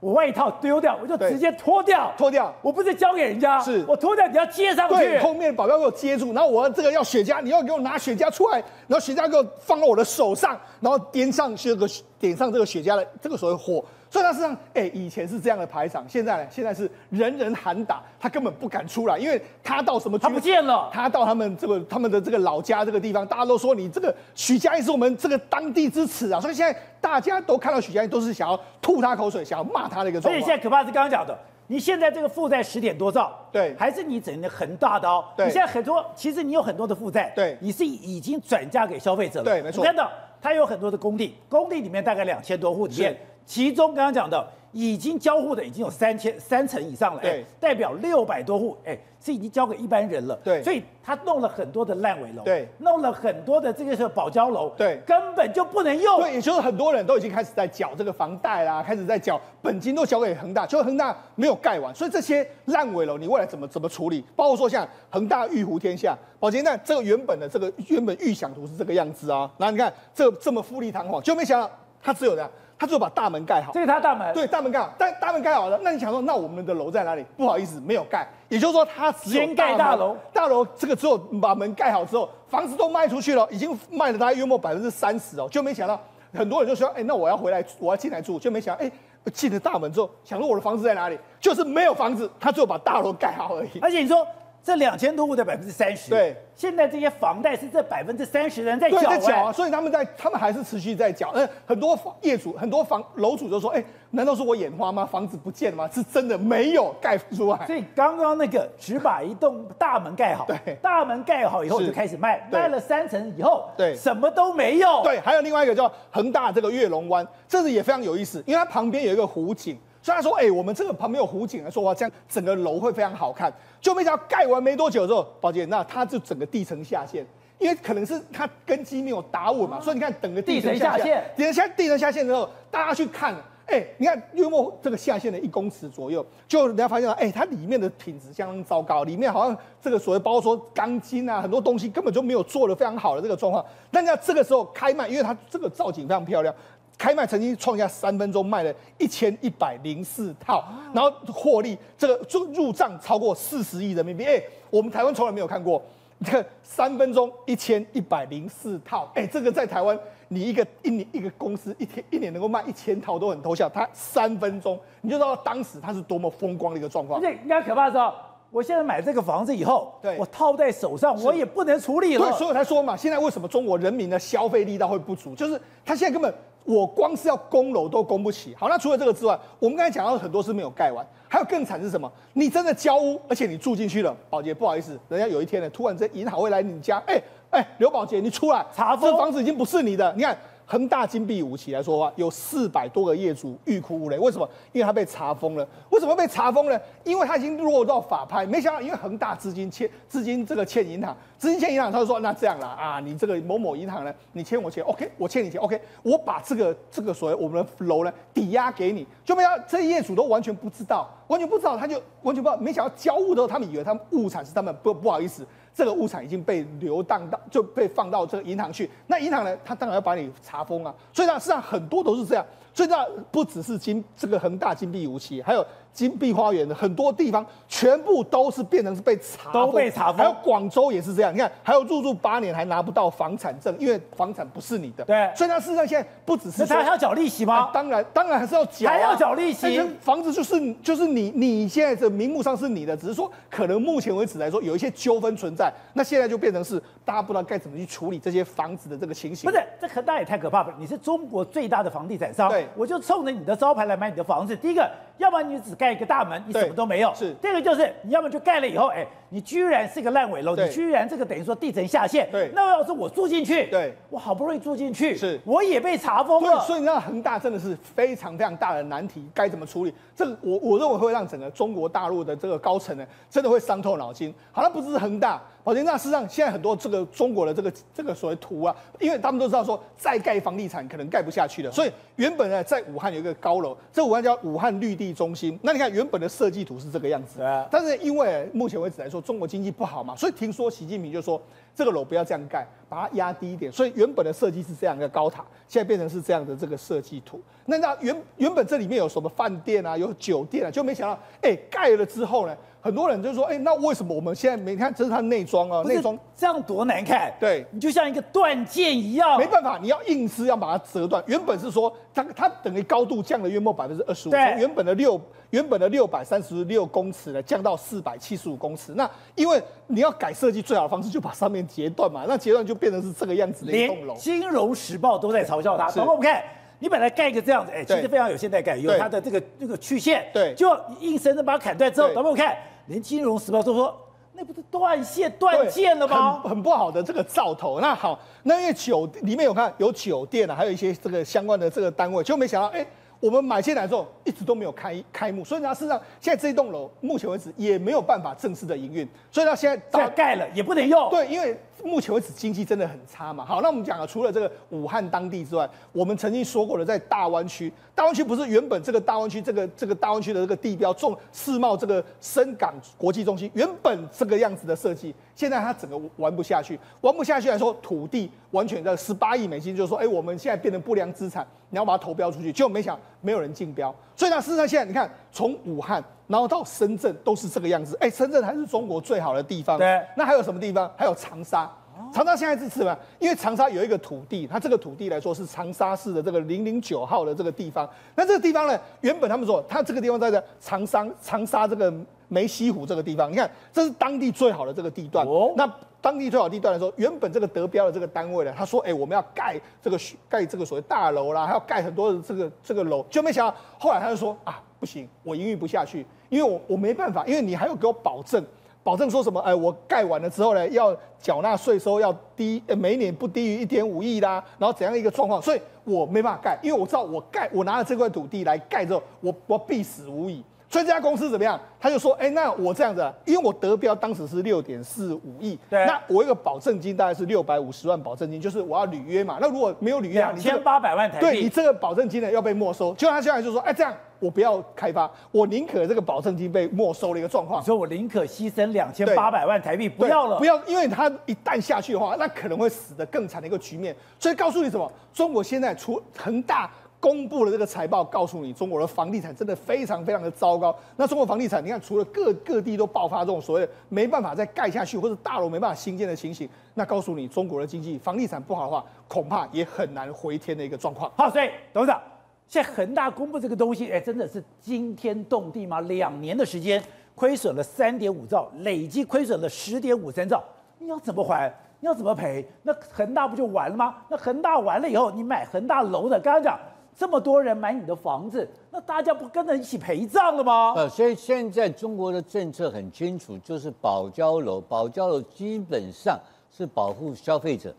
我外套丢掉，我就直接脱掉，脱掉。我不是交给人家，是我脱掉，你要接上去。对，后面保镖给我接住，然后我这个要雪茄，你要给我拿雪茄出来，然后雪茄给我放到我的手上，然后点上这个点上这个雪茄的这个所谓火。所以他实际上，哎，以前是这样的排场，现在呢，现在是人人喊打，他根本不敢出来，因为他到什么他不见了，他到他们这个他们的这个老家这个地方，大家都说你这个许家印是我们这个当地之耻啊，所以现在大家都看到许家印都是想要吐他口水，想要骂他的一个状况。所以现在可怕是刚刚讲的，你现在这个负债十点多兆，对，还是你整的很大刀？对，你现在很多，其实你有很多的负债，对，你是已经转嫁给消费者了，对，没错。真的他有很多的工地，工地里面大概两千多户里面，其中刚刚讲的。已经交户的已经有三千三成以上了，对，代表六百多户，哎，是已经交给一般人了，对，所以他弄了很多的烂尾楼，对，弄了很多的这个是保交楼，对，根本就不能用，对，也就是很多人都已经开始在缴这个房贷啦，开始在缴本金都交给恒大，就恒大没有盖完，所以这些烂尾楼你未来怎么怎么处理？包括说像恒大玉湖天下，宝洁那这个原本的这个原本预想图是这个样子啊，然后你看这这么富丽堂皇，就没想到它只有这样。他就把大门盖好，这是他大门，对，大门盖好，但大门盖好了，那你想说，那我们的楼在哪里？不好意思，没有盖，也就是说，他先盖大楼，大楼这个之后把门盖好之后，房子都卖出去了，已经卖了大概约莫百分之三十哦，就没想到很多人就说，哎，那我要回来，我要进来住，就没想到，哎，进了大门之后，想说我的房子在哪里？就是没有房子，他最后把大楼盖好而已，而且你说。这两千多户的百分之三十，对，现在这些房贷是这百分之三十的人在缴，在缴啊，所以他们在，他们还是持续在缴。呃，很多房业主、很多房楼主就说：“哎，难道是我眼花吗？房子不见了吗？是真的没有盖出来。”所以刚刚那个只把一栋大门盖好，对，大门盖好以后就开始卖，卖了三层以后，对，什么都没有。对，还有另外一个叫恒大这个月龙湾，这是也非常有意思，因为它旁边有一个湖景。所以他说，哎、我们这个旁边有湖景，说哇，这样整个楼会非常好看。就没想到盖完没多久之后，宝姐，那它就整个地层下陷。因为可能是它根基没有打稳嘛，所以你看整个地层下陷地层下地层下陷之后，大家去看，哎、你看约莫这个下陷的一公尺左右，就人家发现了，哎、它里面的品质相当糟糕，里面好像这个所谓包括说钢筋啊，很多东西根本就没有做的非常好的这个状况。但在这个时候开卖，因为它这个造景非常漂亮。开卖曾经创下三分钟卖了一千一百零四套，然后获利这个就入账超过四十亿人民币。哎、我们台湾从来没有看过，这个三分钟一千一百零四套，哎、这个在台湾你一个一年一个公司一天一年能够卖一千套都很偷笑，它三分钟你就知道当时它是多么风光的一个状况而。且应该可怕的是哦，我现在买这个房子以后，对我套在手上，我也不能处理了。对，所以我才说嘛，现在为什么中国人民的消费力道会不足，就是他现在根本我光是要供楼都供不起。好，那除了这个之外，我们刚才讲到很多是没有盖完，还有更惨是什么？你真的交屋，而且你住进去了，保洁不好意思，人家有一天呢，突然间银行会来你家，哎哎，刘保洁你出来，查封这房子已经不是你的，你看。恒大金币五期来说的话，有四百多个业主欲哭无泪。为什么？因为他被查封了。为什么被查封呢？因为他已经落到法拍。没想到，因为恒大资金欠资金这个欠银行，资金欠银行，他就说那这样啦啊，你这个某某银行呢，你欠我钱，OK，我欠你钱，OK，我把这个这个所谓我们的楼呢抵押给你，就没想到这业主都完全不知道，完全不知道，他就完全不知道。没想到交物的时候，他们以为他们物产是他们不不好意思。这个物产已经被流荡到，就被放到这个银行去。那银行呢，它当然要把你查封啊。所以呢，实际上很多都是这样。所以呢，不只是金这个恒大金币无期，还有金碧花园的很多地方，全部都是变成是被查封，都被查封还有广州也是这样。你看，还有入住八年还拿不到房产证，因为房产不是你的。对所以他，事实上现在不只是那他还要缴利息吗啊？当然，当然还是要缴啊、还要缴利息房子就是就是你你现在的名目上是你的，只是说可能目前为止来说有一些纠纷存在，那现在就变成是大家不知道该怎么去处理这些房子的这个情形。不是，这可大也太可怕了！你是中国最大的房地产商，对我就冲着你的招牌来买你的房子。第一个，要不然你只盖一个大门，你什么都没有；是第二个就是你要么就盖了以后，哎，你居然是个烂尾楼，你居然这个等于说地层下陷，对那要是我住进去，对我好不容易住进去，是我也被查封对，了。所以你知道恒大真的是非常非常大的难题，该怎么处理？这个我我认为会让整个中国大陆的这个高层呢，真的会伤透脑筋。好，了不只是恒大，宝田那事实上现在很多这个中国的这个这个所谓图啊，因为他们都知道说再盖房地产可能盖不下去了，所以原本呢在武汉有一个高楼，这武汉叫武汉绿地中心。那你看原本的设计图是这个样子，但是因为目前为止来说中国经济不好嘛，所以听说习近平就说这个楼不要这样盖，把它压低一点。所以原本的设计是这样一个高塔，现在变成是这样的这个设计图。那那原原本这里面有什么饭店啊，有酒店啊，就没想到，哎，盖了之后呢，很多人就说，哎，那为什么我们现在没看这是它内装啊，内装。这样多难看，对。你就像一个断剑一样，没办法，你要硬是要把它折断。原本是说它它等于高度降了约莫百分之二十五，从原本的六原本的六百三十六公尺呢降到四百七十五公尺。那因为你要改设计，最好的方式就把上面截断嘛，那截断就变成是这个样子的一栋楼。金融时报都在嘲笑他。是包括我们看，你本来盖一个这样子，哎，其实非常有现代感，有对。它的这个这个曲线，对。就硬生生把它砍断之后，对。咱们看，连金融时报都说，那不是断线断线了吗？很很不好的这个兆头。那好，那因为酒里面有看有酒店啊，还有一些这个相关的这个单位，就没想到哎。我们买进来之后，一直都没有开开幕，所以呢，事实上现在这一栋楼目前为止也没有办法正式的营运，所以它，现在这样盖了也不能用，对，因为目前为止经济真的很差嘛。好，那我们讲了，除了这个武汉当地之外，我们曾经说过的，在大湾区，大湾区不是原本这个大湾区这个这个大湾区的这个地标重世贸这个深港国际中心，原本这个样子的设计，现在它整个玩不下去，玩不下去来说，土地完全在十八亿美金，就是说，哎，我们现在变成不良资产，你要把它投标出去，结果没想没有人竞标，所以呢，事实上现在你看，从武汉然后到深圳都是这个样子，哎，深圳还是中国最好的地方，对那还有什么地方？还有长沙。长沙现在是什么？因为长沙有一个土地，它这个土地来说是长沙市的这个零零九号的这个地方。那这个地方呢，原本他们说，它这个地方在这长沙长沙这个梅溪湖这个地方，你看这是当地最好的这个地段。哦那当地最好地段的时候，原本这个得标的这个单位呢，他说，哎、我们要盖这个盖这个所谓大楼啦，还要盖很多的这个这个楼，就没想到后来他就说啊，不行，我营运不下去，因为我我没办法，因为你还要给我保证。保证说什么？哎，我盖完了之后呢，要缴纳税收要低，呃每年不低于一点五亿啦，然后怎样一个状况？所以我没办法盖，因为我知道我盖，我拿了这块土地来盖之后，我我必死无疑。所以这家公司怎么样？他就说，哎，那我这样子啊，因为我得标当时是六点四五亿，对那我一个保证金大概是六百五十万保证金，就是我要履约嘛。那如果没有履约啊，两千八百万台币，对你这个保证金呢要被没收，就他现在就说，哎，这样我不要开发，我宁可这个保证金被没收的一个状况所以我宁可牺牲两千八百万台币，不要了，不要，因为他一旦下去的话，那可能会死得更惨的一个局面。所以告诉你什么？中国现在除恒大公布了这个财报，告诉你中国的房地产真的非常非常的糟糕。那中国房地产，你看除了各各地都爆发这种所谓的没办法再盖下去，或者大楼没办法新建的情形，那告诉你中国的经济房地产不好的话，恐怕也很难回天的一个状况。好，所以董事长，现在恒大公布这个东西，哎，真的是惊天动地吗？两年的时间亏损了三点五兆，累计亏损了十点五三兆，你要怎么还？你要怎么赔？那恒大不就完了吗？那恒大完了以后，你买恒大楼的，刚刚讲这么多人买你的房子，那大家不跟着一起陪葬了吗？呃，所以现在中国的政策很清楚，就是保交楼，保交楼基本上是保护消费者，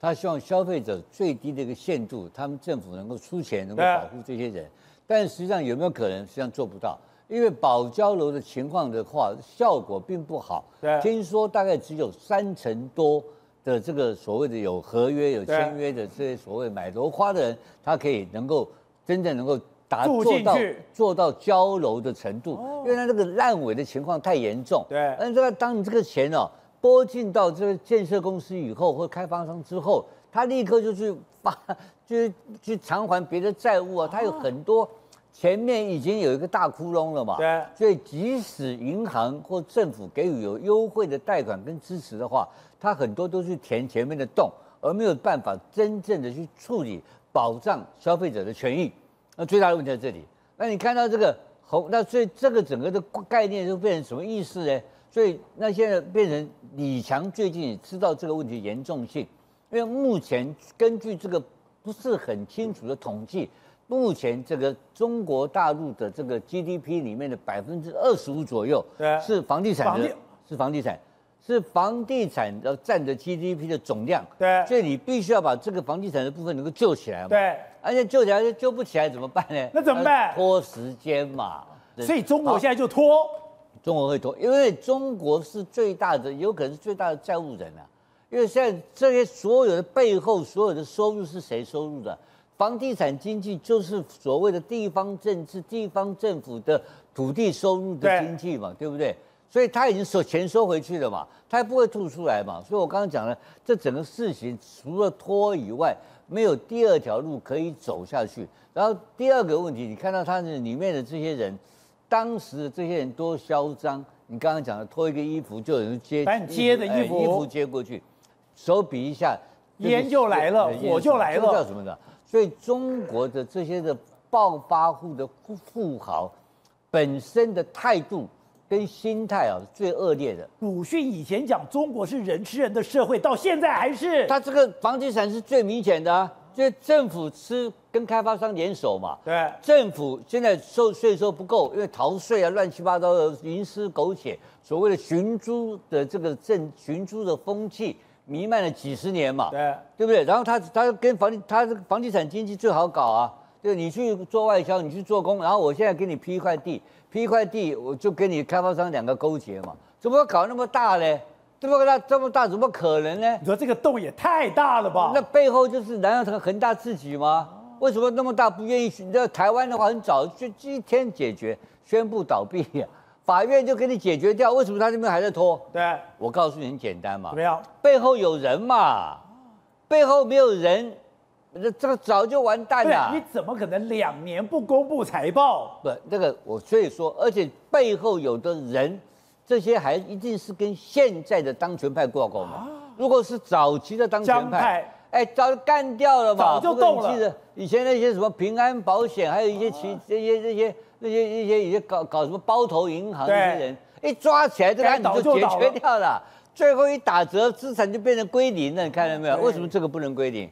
他希望消费者最低的一个限度，他们政府能够出钱，能够保护这些人。但实际上有没有可能？实际上做不到，因为保交楼的情况的话，效果并不好。对听说大概只有三成多的这个所谓的有合约、有对签约的这些所谓买楼花的人，他可以能够真正能够达做到做到交楼的程度，因为他这个烂尾的情况太严重。对但这个当你这个钱哦拨进到这个建设公司以后，或开发商之后，他立刻就去发，就是去偿还别的债务啊，他有很多。前面已经有一个大窟窿了嘛，对所以即使银行或政府给予有优惠的贷款跟支持的话，它很多都是填前面的洞，而没有办法真正的去处理保障消费者的权益。那最大的问题在这里。那你看到这个红，那所以这个整个的概念就变成什么意思呢？所以那现在变成李强最近也知道这个问题严重性，因为目前根据这个不是很清楚的统计，目前这个中国大陆的这个 GDP 里面的百分之二十五左右对是房地产的，是房地产，是房地产要占的 GDP 的总量。对所以你必须要把这个房地产的部分能够救起来嘛。对，而且救起来就救不起来怎么办呢？那怎么办拖时间嘛。所以中国好现在就拖，中国会拖，因为中国是最大的，有可能是最大的债务人啊。因为现在这些所有的背后所有的收入是谁收入的？房地产经济就是所谓的地方政治、地方政府的土地收入的对经济嘛，对不对？所以他已经收钱收回去了嘛，他也不会吐出来嘛。所以我刚刚讲了，这整个事情除了拖以外，没有第二条路可以走下去。然后第二个问题，你看到他的里面的这些人，当时的这些人多嚣张。你刚刚讲的脱一个衣服就有人接把你接的衣服哎衣服接过去，手比一下，烟就来了火就来了这个叫什么的？所以中国的这些的暴发户的富富豪，本身的态度跟心态啊是最恶劣的。鲁迅以前讲中国是人吃人的社会，到现在还是。他这个房地产是最明显的啊，就是政府吃跟开发商联手嘛。对政府现在收税收不够，因为逃税啊、乱七八糟的营私苟且，所谓的寻租的这个政寻租的风气弥漫了几十年嘛。对对不对？然后他他跟房地他这个房地产经济最好搞啊，对，你去做外销，你去做工，然后我现在给你批一块地，批一块地，我就跟你开发商两个勾结嘛，怎么搞那么大嘞？这么大这么大，怎么可能呢？你说这个洞也太大了吧？那背后就是难道他恒大自己吗？为什么那么大不愿意？你知道台湾的话很早就一天解决，宣布倒闭呀、法院就给你解决掉。为什么他这边还在拖？对，我告诉你很简单嘛怎么，样？背后有人嘛，背后没有人，这这个早就完蛋，了。你怎么可能两年不公布财报？不，这个我所以说，而且背后有的人，这些还一定是跟现在的当权派挂钩嘛。如果是早期的当权派，哎，早就干掉了嘛，早就动了记得以前那些什么平安保险，还有一些其这些这些那些一些一些搞搞什么包头银行这些人，一抓起来这个案子就解决掉了，最后一打折，资产就变成归零了，你看到没有？对为什么这个不能归零？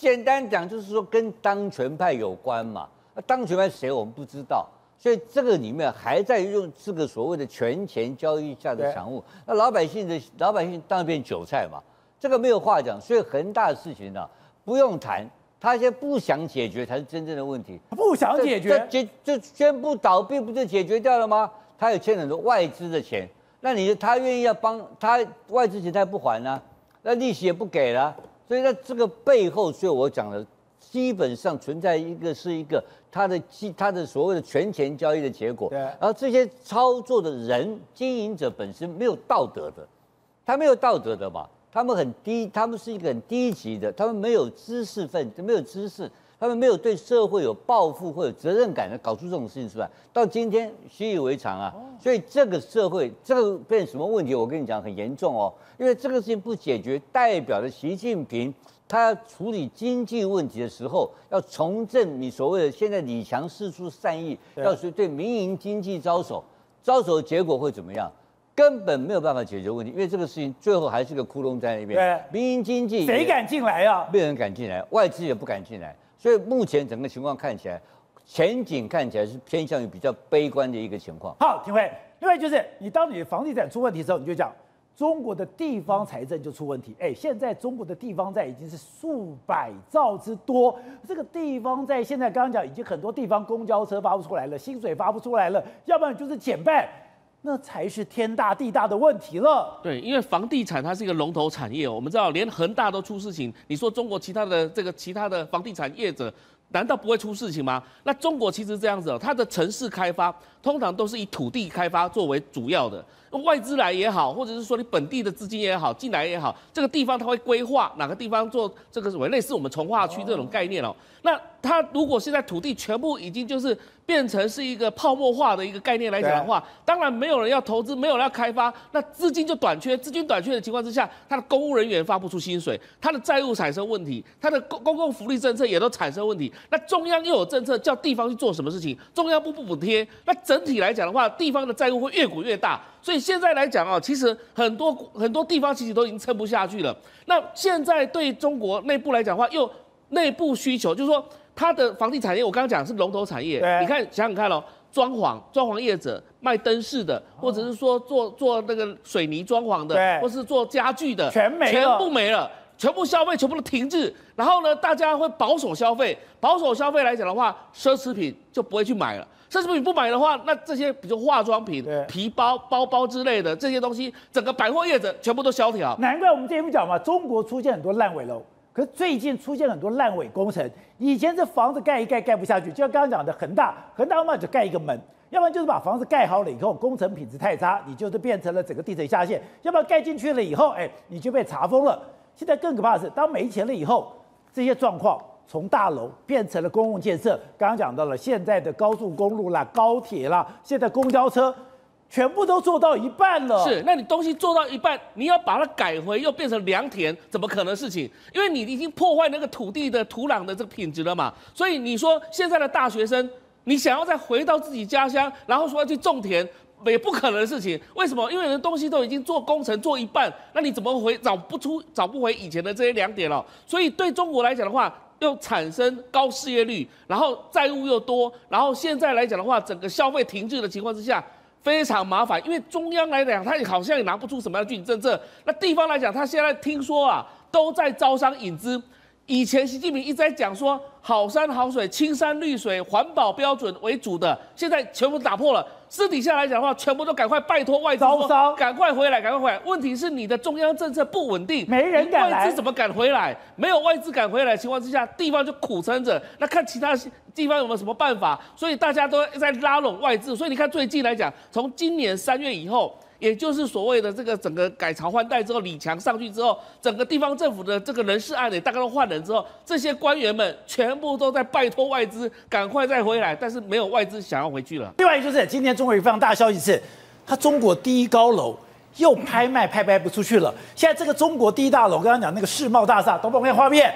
简单讲就是说跟当权派有关嘛。那当权派谁我们不知道，所以这个里面还在用这个所谓的权钱交易下的产物，那老百姓的老百姓当然变韭菜嘛，这个没有话讲。所以恒大的事情呢，不用谈，他现在不想解决才是真正的问题。不想解决，解就宣布倒闭不就解决掉了吗？他有欠很多外资的钱，那你他愿意要帮他外资钱他不还呢？那利息也不给了，所以在这个背后，所以我讲的，基本上存在一个是一个他的基他的所谓的权钱交易的结果。对。然后这些操作的人经营者本身没有道德的，他没有道德的嘛，他们很低，他们是一个很低级的，他们没有知识分子，没有知识。他们没有对社会有抱负或者责任感的搞出这种事情出来，到今天习以为常啊。所以这个社会这个变什么问题？我跟你讲很严重哦，因为这个事情不解决，代表着习近平他要处理经济问题的时候，要重振你所谓的现在李强四处善意，要是对民营经济招手，招手的结果会怎么样？根本没有办法解决问题，因为这个事情最后还是个窟窿在那边。对，民营经济谁敢进来啊？没有人敢进来，外资也不敢进来。所以目前整个情况看起来，前景看起来是偏向于比较悲观的一个情况。好，廷辉，另外就是你当你的房地产出问题的时候，你就讲中国的地方财政就出问题。哎，现在中国的地方债已经是数百兆之多，这个地方债现在刚刚讲已经很多地方公交车发不出来了，薪水发不出来了，要不然就是减半。那才是天大地大的问题了。对，因为房地产它是一个龙头产业，我们知道连恒大都出事情，你说中国其他的这个其他的房地产业者难道不会出事情吗？那中国其实这样子，它的城市开发通常都是以土地开发作为主要的，外资来也好，或者是说你本地的资金也好进来也好，这个地方它会规划哪个地方做这个什么类似我们从化区这种概念哦。那它如果现在土地全部已经就是变成是一个泡沫化的一个概念来讲的话，当然没有人要投资，没有人要开发，那资金就短缺，资金短缺的情况之下，它的公务人员发不出薪水，它的债务产生问题，它的公公共福利政策也都产生问题。那中央又有政策叫地方去做什么事情，中央不不补贴，那整体来讲的话，地方的债务会越滚越大。所以现在来讲啊，其实很多很多地方其实都已经撑不下去了。那现在对中国内部来讲的话，又内部需求就是说，它的房地产业，我刚刚讲是龙头产业。你看，想想看喽，装潢装潢业者卖灯饰的，或者是说做做那个水泥装潢的，或是做家具的，全没全部没了，全部消费全部都停滞。然后呢，大家会保守消费，保守消费来讲的话，奢侈品就不会去买了。奢侈品不买的话，那这些比如化妆品、皮包、包包之类的这些东西，整个百货业者全部都萧条。难怪我们之前讲嘛，中国出现很多烂尾楼。可是最近出现很多烂尾工程，以前这房子盖一盖盖不下去，就像刚刚讲的恒大，恒大嘛就盖一个门，要不然就是把房子盖好了以后工程品质太差，你就是变成了整个地层下陷；要不然盖进去了以后，哎，你就被查封了。现在更可怕的是，当没钱了以后，这些状况从大楼变成了公共建设。刚刚讲到了现在的高速公路啦、高铁啦，现在公交车。全部都做到一半了，是，那你东西做到一半，你要把它改回又变成良田，怎么可能事情？因为你已经破坏那个土地的土壤的这个品质了嘛。所以你说现在的大学生，你想要再回到自己家乡，然后说要去种田，也不可能的事情。为什么？因为人东西都已经做工程做一半，那你怎么回找不出找不回以前的这些良点了？所以对中国来讲的话，又产生高失业率，然后债务又多，然后现在来讲的话，整个消费停滞的情况之下。非常麻烦，因为中央来讲，他也好像也拿不出什么样的具体政策。那地方来讲，他现在听说啊，都在招商引资。以前习近平一直在讲说好山好水、青山绿水、环保标准为主的，现在全部打破了。私底下来讲的话，全部都赶快拜托外资赶快回来，赶快回来。问题是你的中央政策不稳定，没人敢来，外资怎么敢回来？没有外资敢回来的情况之下，地方就苦撑着。那看其他地方有没有什么办法？所以大家都在拉拢外资。所以你看最近来讲，从今年三月以后。也就是所谓的这个整个改朝换代之后，李强上去之后，整个地方政府的这个人事案也大概都换人之后，这些官员们全部都在拜托外资赶快再回来，但是没有外资想要回去了。另外就是今天中国有非常大的消息是，它中国第一高楼又拍卖拍卖不出去了。现在这个中国第一大楼，刚刚讲那个世贸大厦，都帮我看画面。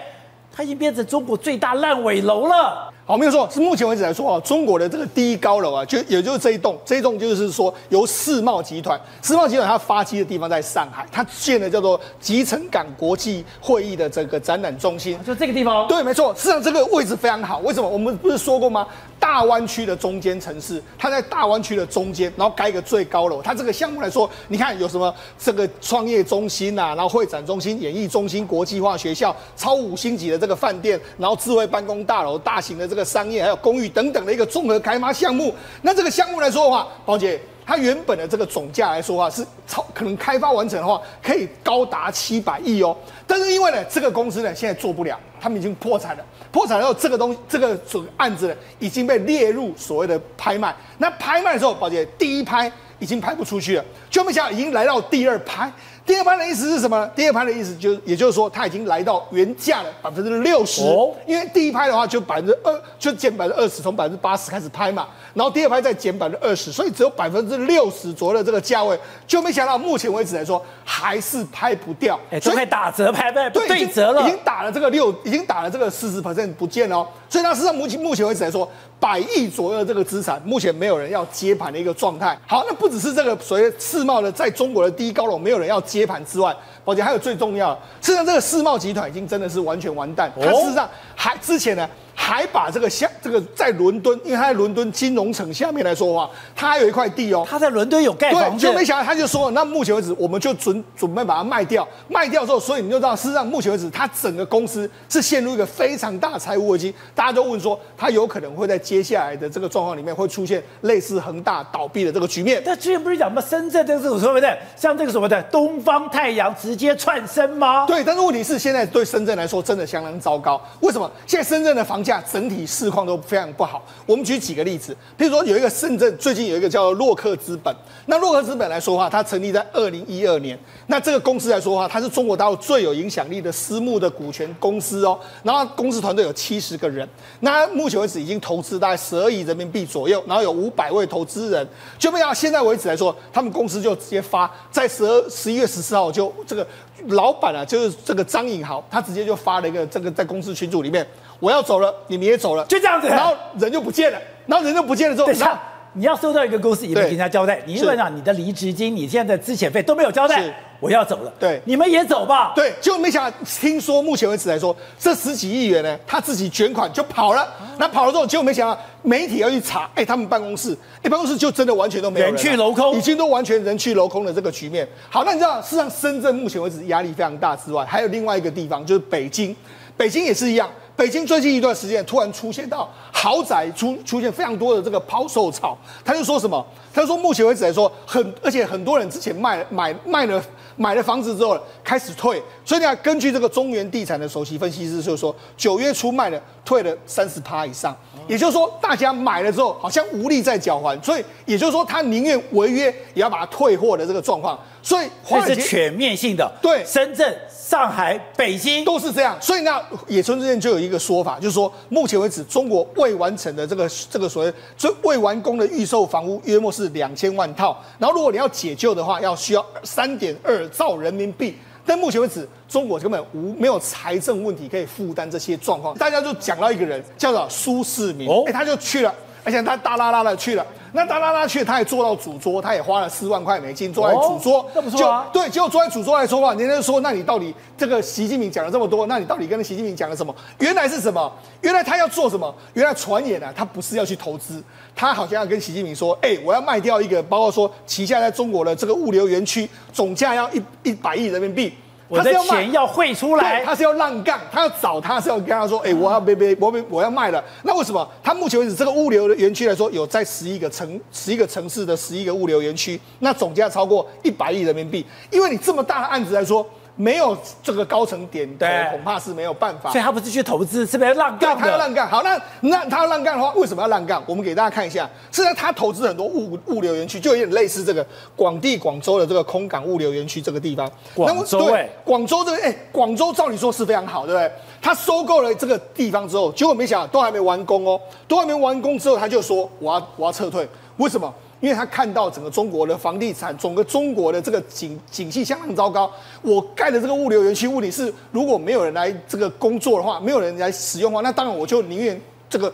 它已经变成中国最大烂尾楼了。好，没有错，是目前为止来说啊，中国的这个第一高楼啊，就也就是这一栋，这一栋就是说由世贸集团，世贸集团它发迹的地方在上海，它建的叫做集成港国际会议的这个展览中心，就这个地方。对，没错，事实上这个位置非常好。为什么？我们不是说过吗？大湾区的中间城市，它在大湾区的中间，然后盖一个最高楼。它这个项目来说，你看有什么这个创业中心啊，然后会展中心、演艺中心、国际化学校、超五星级的这个饭店，然后智慧办公大楼、大型的这个商业还有公寓等等的一个综合开发项目。那这个项目来说的话，宝姐。它原本的这个总价来说话是超可能开发完成的话可以高达七百亿哦，但是因为呢这个公司呢现在做不了，他们已经破产了，破产后这个东西这个这个案子呢已经被列入所谓的拍卖，那拍卖的时候，宝姐第一拍已经拍不出去了，就没想到已经来到第二拍。第二拍的意思是什么？第二拍的意思就是也就是说，它已经来到原价的百分之六十。哦，因为第一拍的话就百分之二，就减百分之二十，从百分之八十开始拍嘛。然后第二拍再减百分之二十，所以只有百分之六十左右的这个价位，就没想到目前为止来说还是拍不掉。哎，所以打折拍不对折了，已经打了这个六，已经打了这个四十 percent 不见了。所以它实际上目前目前为止来说，百亿左右的这个资产，目前没有人要接盘的一个状态。好，那不只是这个所谓世贸的在中国的第一高楼没有人要接盘之外。宝姐，还有最重要，事实上这个世贸集团已经真的是完全完蛋。它事实上还之前呢。还把这个下这个在伦敦，因为他在伦敦金融城下面来说的话，他还有一块地哦。他在伦敦有盖房子，就没想到他就说，那目前为止我们就准准备把它卖掉，卖掉之后，所以你就知道，事实上目前为止，他整个公司是陷入一个非常大的财务危机。大家都问说，他有可能会在接下来的这个状况里面会出现类似恒大倒闭的这个局面。但之前不是讲什么深圳这个所谓的像这个什么的东方太阳直接窜升吗？对，但是问题是现在对深圳来说真的相当糟糕。为什么？现在深圳的房价整体。市况都非常不好。我们举几个例子，譬如说有一个深圳最近有一个叫洛克资本。那洛克资本来说的话，它成立在二零一二年。那这个公司来说的话，它是中国大陆最有影响力的私募的股权公司哦。然后公司团队有七十个人。那目前为止已经投资大概十二亿人民币左右，然后有五百位投资人。就没有现在为止来说，他们公司就直接发在十二十一月十四号就这个老板啊，就是这个张颖豪，他直接就发了一个这个在公司群组里面。我要走了，你们也走了，就这样子，然后人就不见了，然后人就不见了之后，那你要收到一个公司，也没给人家交代，你基本上你的离职金、你现在的资遣费都没有交代，我要走了，对，你们也走吧，对，就没想到听说目前为止来说，这十几亿元呢，他自己卷款就跑了，那跑了之后，结果没想到媒体要去查，哎，他们办公室，哎，办公室就真的完全都没有人去楼空，已经都完全人去楼空的这个局面。好，那你知道，事实上深圳目前为止压力非常大之外，还有另外一个地方就是北京，北京也是一样。北京最近一段时间突然出现到豪宅出出现非常多的这个抛售潮，他就说什么？他就说目前为止来说很，而且很多人之前卖买卖了买了房子之后开始退，所以你看根据这个中原地产的首席分析师就是说，九月初卖了退了三十趴以上，也就是说大家买了之后好像无力再缴还，所以也就是说他宁愿违约也要把它退货的这个状况，所以这是全面性的，对深圳。上海、北京都是这样，所以呢，野村之前就有一个说法，就是说，目前为止，中国未完成的这个这个所谓最未完工的预售房屋，约莫是两千万套。然后，如果你要解救的话，要需要三点二兆人民币。但目前为止，中国根本无没有财政问题可以负担这些状况。大家就讲到一个人，叫做苏世民，哎，他就去了，而且他大拉拉的去了。那大拉拉去，他也坐到主桌，他也花了四万块美金坐在主桌，那不错啊。对，结果坐在主桌来说话，人家就说：“那你到底这个习近平讲了这么多，那你到底跟习近平讲了什么？”原来是什么？原来他要做什么？原来传言啊，他不是要去投资，他好像要跟习近平说：“哎，我要卖掉一个，包括说旗下在中国的这个物流园区，总价要一一百亿人民币。”我的钱要汇出来，他是要让杠，他要找他是要跟他说，哎，我要别别我我要卖了。那为什么？他目前为止这个物流的园区来说，有在十一个城十一个城市的十一个物流园区，那总价超过一百亿人民币。因为你这么大的案子来说。没有这个高层点头，恐怕是没有办法。所以他不是去投资，是不是让杠？他要让杠。好，那那他要让杠的话，为什么要让杠？我们给大家看一下。是在他投资很多物物流园区，就有点类似这个广地广州的这个空港物流园区这个地方。广州对，广州这个哎，广州照理说是非常好，对不对？他收购了这个地方之后，结果没想到都还没完工哦，都还没完工之后，他就说我要我要撤退。为什么？因为他看到整个中国的房地产，整个中国的这个景景气相当糟糕。我盖的这个物流园区，问题是如果没有人来这个工作的话，没有人来使用的话，那当然我就宁愿这个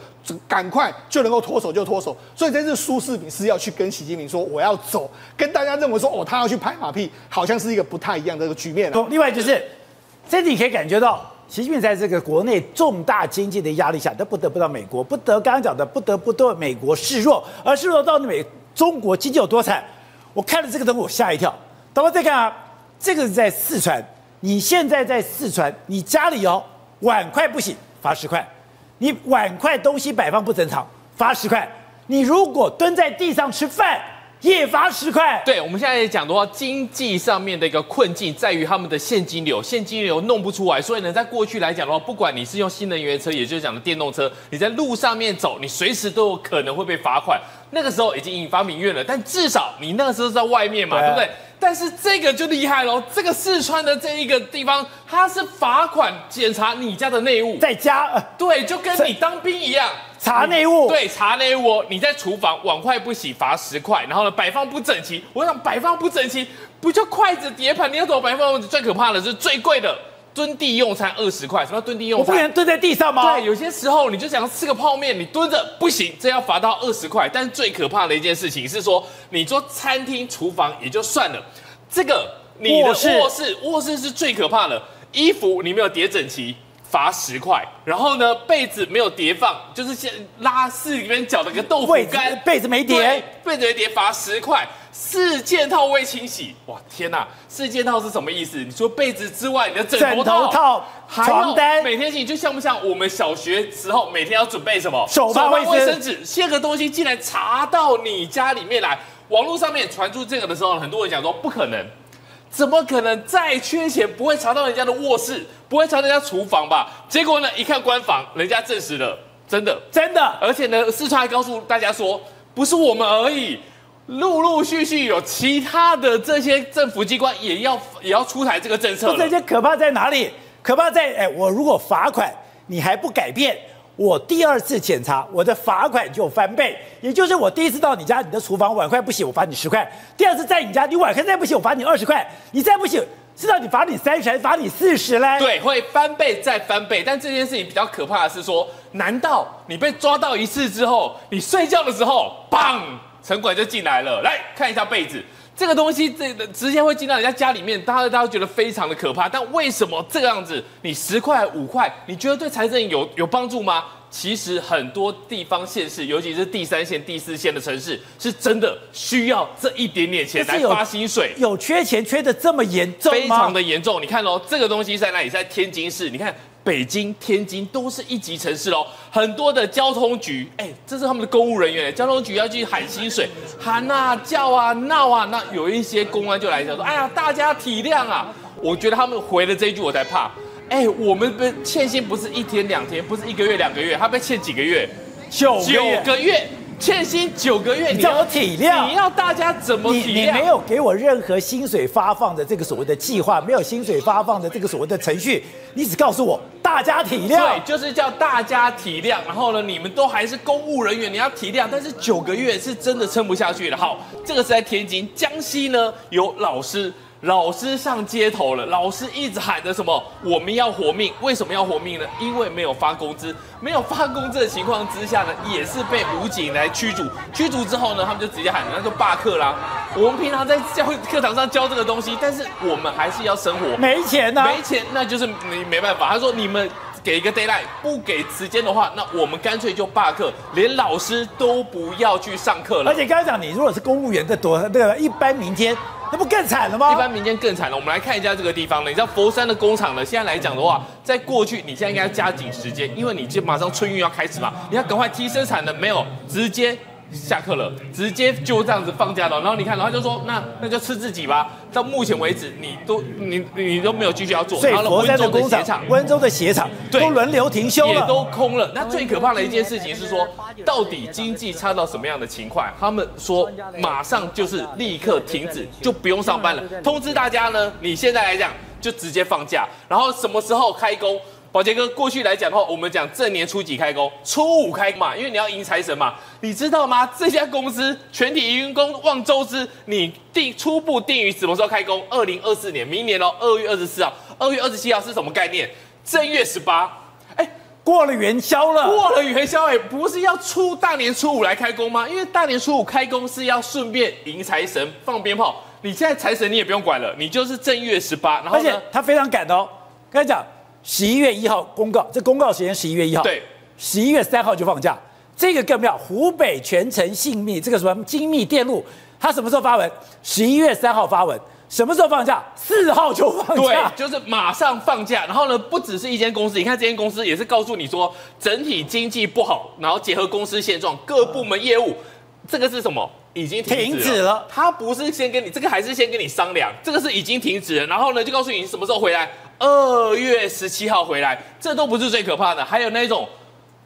赶快就能够脱手就脱手。所以这次苏世民是要去跟习近平说我要走，跟大家认为说哦他要去拍马屁，好像是一个不太一样的一个局面。另外就是，这你可以感觉到。习近平在这个国内重大经济的压力下，他不得不到美国，不得刚刚讲的不得不对美国示弱，而示弱到美中国经济有多惨？我看了这个东西，我吓一跳。等会再看啊，这个是在四川，你现在在四川，你家里哦碗筷不洗罚十块，你碗筷东西摆放不正常罚十块，你如果蹲在地上吃饭。也罚十块。对，我们现在讲的话，经济上面的一个困境在于他们的现金流，现金流弄不出来。所以呢，在过去来讲的话，不管你是用新能源车，也就是讲的电动车，你在路上面走，你随时都有可能会被罚款。那个时候已经引发民怨了，但至少你那个时候在外面嘛，对不对？但是这个就厉害喽，这个四川的这一个地方，它是罚款检查你家的内务，在家，对，就跟你当兵一样。查内务，对，查内务。你在厨房碗筷不洗罚十块，然后呢摆放不整齐。我想摆放不整齐，不就筷子碟盘？你要怎么摆放？最可怕的是最贵的蹲地用餐二十块。什么蹲地用餐？我不能蹲在地上吗？对，有些时候你就想吃个泡面，你蹲着不行，这要罚到二十块。但是最可怕的一件事情是说，你做餐厅厨房也就算了，这个你的卧室卧室是最可怕的，衣服你没有叠整齐。罚十块，然后呢，被子没有叠放，就是先拉四里面搅的个豆腐干，被子没叠，被子没叠罚十块，四件套未清洗，哇天哪，四件套是什么意思？你说被子之外，你的枕头套、床单，每天洗就像不像我们小学时候每天要准备什么手帕、卫生纸？这个东西竟然查到你家里面来，网络上面传出这个的时候，很多人讲说不可能。怎么可能再缺钱不会查到人家的卧室，不会查人家厨房吧？结果呢，一看官房，人家证实了，真的，真的。而且呢，四川还告诉大家说，不是我们而已，陆陆续续有其他的这些政府机关也要也要出台这个政策。这些可怕在哪里？可怕在哎，我如果罚款，你还不改变。我第二次检查，我的罚款就翻倍，也就是我第一次到你家，你的厨房碗筷不洗，我罚你十块；第二次在你家，你碗筷再不洗，我罚你二十块；你再不洗，知道你罚你三十，还罚你四十嘞？对，会翻倍再翻倍。但这件事情比较可怕的是说，难道你被抓到一次之后，你睡觉的时候，砰，城管就进来了，来看一下被子。这个东西，这直接会进到人家家里面，大家大家觉得非常的可怕。但为什么这个样子？你十块五块，你觉得对财政有有帮助吗？其实很多地方县市，尤其是第三线、第四线的城市，是真的需要这一点点钱来发薪水。有缺钱缺的这么严重吗非常的严重。你看哦，这个东西在哪里？在天津市。你看。北京、天津都是一级城市喽，很多的交通局，哎，这是他们的公务人员，交通局要去喊薪水，喊啊、叫啊、闹啊，那有一些公安就来讲说，哎呀，大家体谅啊。我觉得他们回了这一句，我才怕。哎，我们被欠薪不是一天两天，不是一个月两个月，他被欠几个月？九九个月。欠薪九个月，你要体谅，你要大家怎么体谅？你没有给我任何薪水发放的这个所谓的计划，没有薪水发放的这个所谓的程序，你只告诉我大家体谅。对，就是叫大家体谅。然后呢，你们都还是公务人员，你要体谅。但是九个月是真的撑不下去了。好，这个是在天津，江西呢有老师。老师上街头了，老师一直喊着什么？我们要活命，为什么要活命呢？因为没有发工资，没有发工资的情况之下呢，也是被武警来驱逐。驱逐之后呢，他们就直接喊，那就罢课啦。我们平常在教课堂上教这个东西，但是我们还是要生活，没钱呐，没钱，那就是没没办法。他说你们给一个 d a y l i g h t 不给时间的话，那我们干脆就罢课，连老师都不要去上课了。而且刚才讲，你如果是公务员的多，那个一般民间。那不更惨了吗？一般民间更惨了。我们来看一下这个地方呢，你知道佛山的工厂呢，现在来讲的话，在过去你现在应该加紧时间，因为你这马上春运要开始嘛，你要赶快提生产的，没有直接。下课了，直接就这样子放假了。然后你看，然后就说那那就吃自己吧。到目前为止，你都你你都没有继续要做。所以佛山的工厂、温州的鞋厂都轮流停休了，也都空了。那最可怕的一件事情是说，到底经济差到什么样的情况？他们说马上就是立刻停止，就不用上班了。通知大家呢，你现在来讲就直接放假，然后什么时候开工？宝杰哥，过去来讲的话，我们讲正年初几开工，初五开嘛，因为你要迎财神嘛。你知道吗？这家公司全体员工望周知，你定初步定于什么时候开工？二零二四年，明年哦，二月二十四号、二月二十七号是什么概念？正月十八，哎，过了元宵了，过了元宵，哎，不是要初大年初五来开工吗？因为大年初五开工是要顺便迎财神、放鞭炮。你现在财神你也不用管了，你就是正月十八，然后而且他非常赶哦，跟你讲。十一月一号公告，这公告时间十一月一号，对，十一月三号就放假。这个更妙，湖北全程信密，这个什么精密电路，他什么时候发文？十一月三号发文，什么时候放假？四号就放假对假，，就是马上放假。然后呢，不只是一间公司，你看这间公司也是告诉你说，整体经济不好，然后结合公司现状，各部门业务，这个是什么？已经停止了他不是先跟你，这个还是先跟你商量，这个是已经停止了。然后呢，就告诉你什么时候回来，二月十七号回来，这都不是最可怕的，还有那种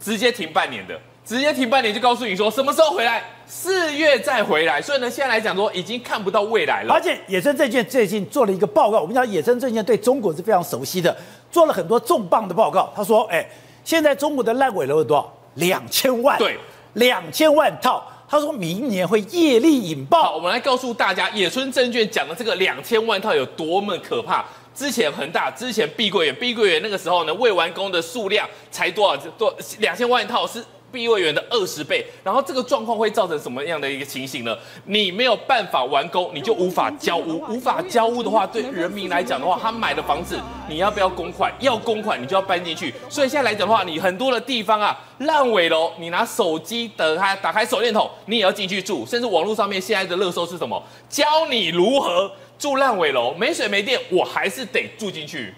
直接停半年的。直接停半年就告诉你说什么时候回来，四月再回来。所以呢，现在来讲说已经看不到未来了。而且野生证券最近做了一个报告，我们讲野生证券对中国是非常熟悉的，做了很多重磅的报告。他说，哎，现在中国的烂尾楼有多少？两千万，对，两千万套。他说明年会业力引爆。我们来告诉大家，野村证券讲的这个两千万套有多么可怕。之前恒大，之前碧桂园，碧桂园那个时候呢，未完工的数量才多少？多两千万套是。碧桂园的二十倍，然后这个状况会造成什么样的一个情形呢？你没有办法完工，你就无法交屋，无法交屋的话，对人民来讲的话，他买的房子你要不要公款？要公款，你就要搬进去。所以现在来讲的话，你很多的地方啊，烂尾楼，你拿手机打开打开手电筒，你也要进去住，甚至网络上面现在的热搜是什么？教你如何住烂尾楼，没水没电，我还是得住进去。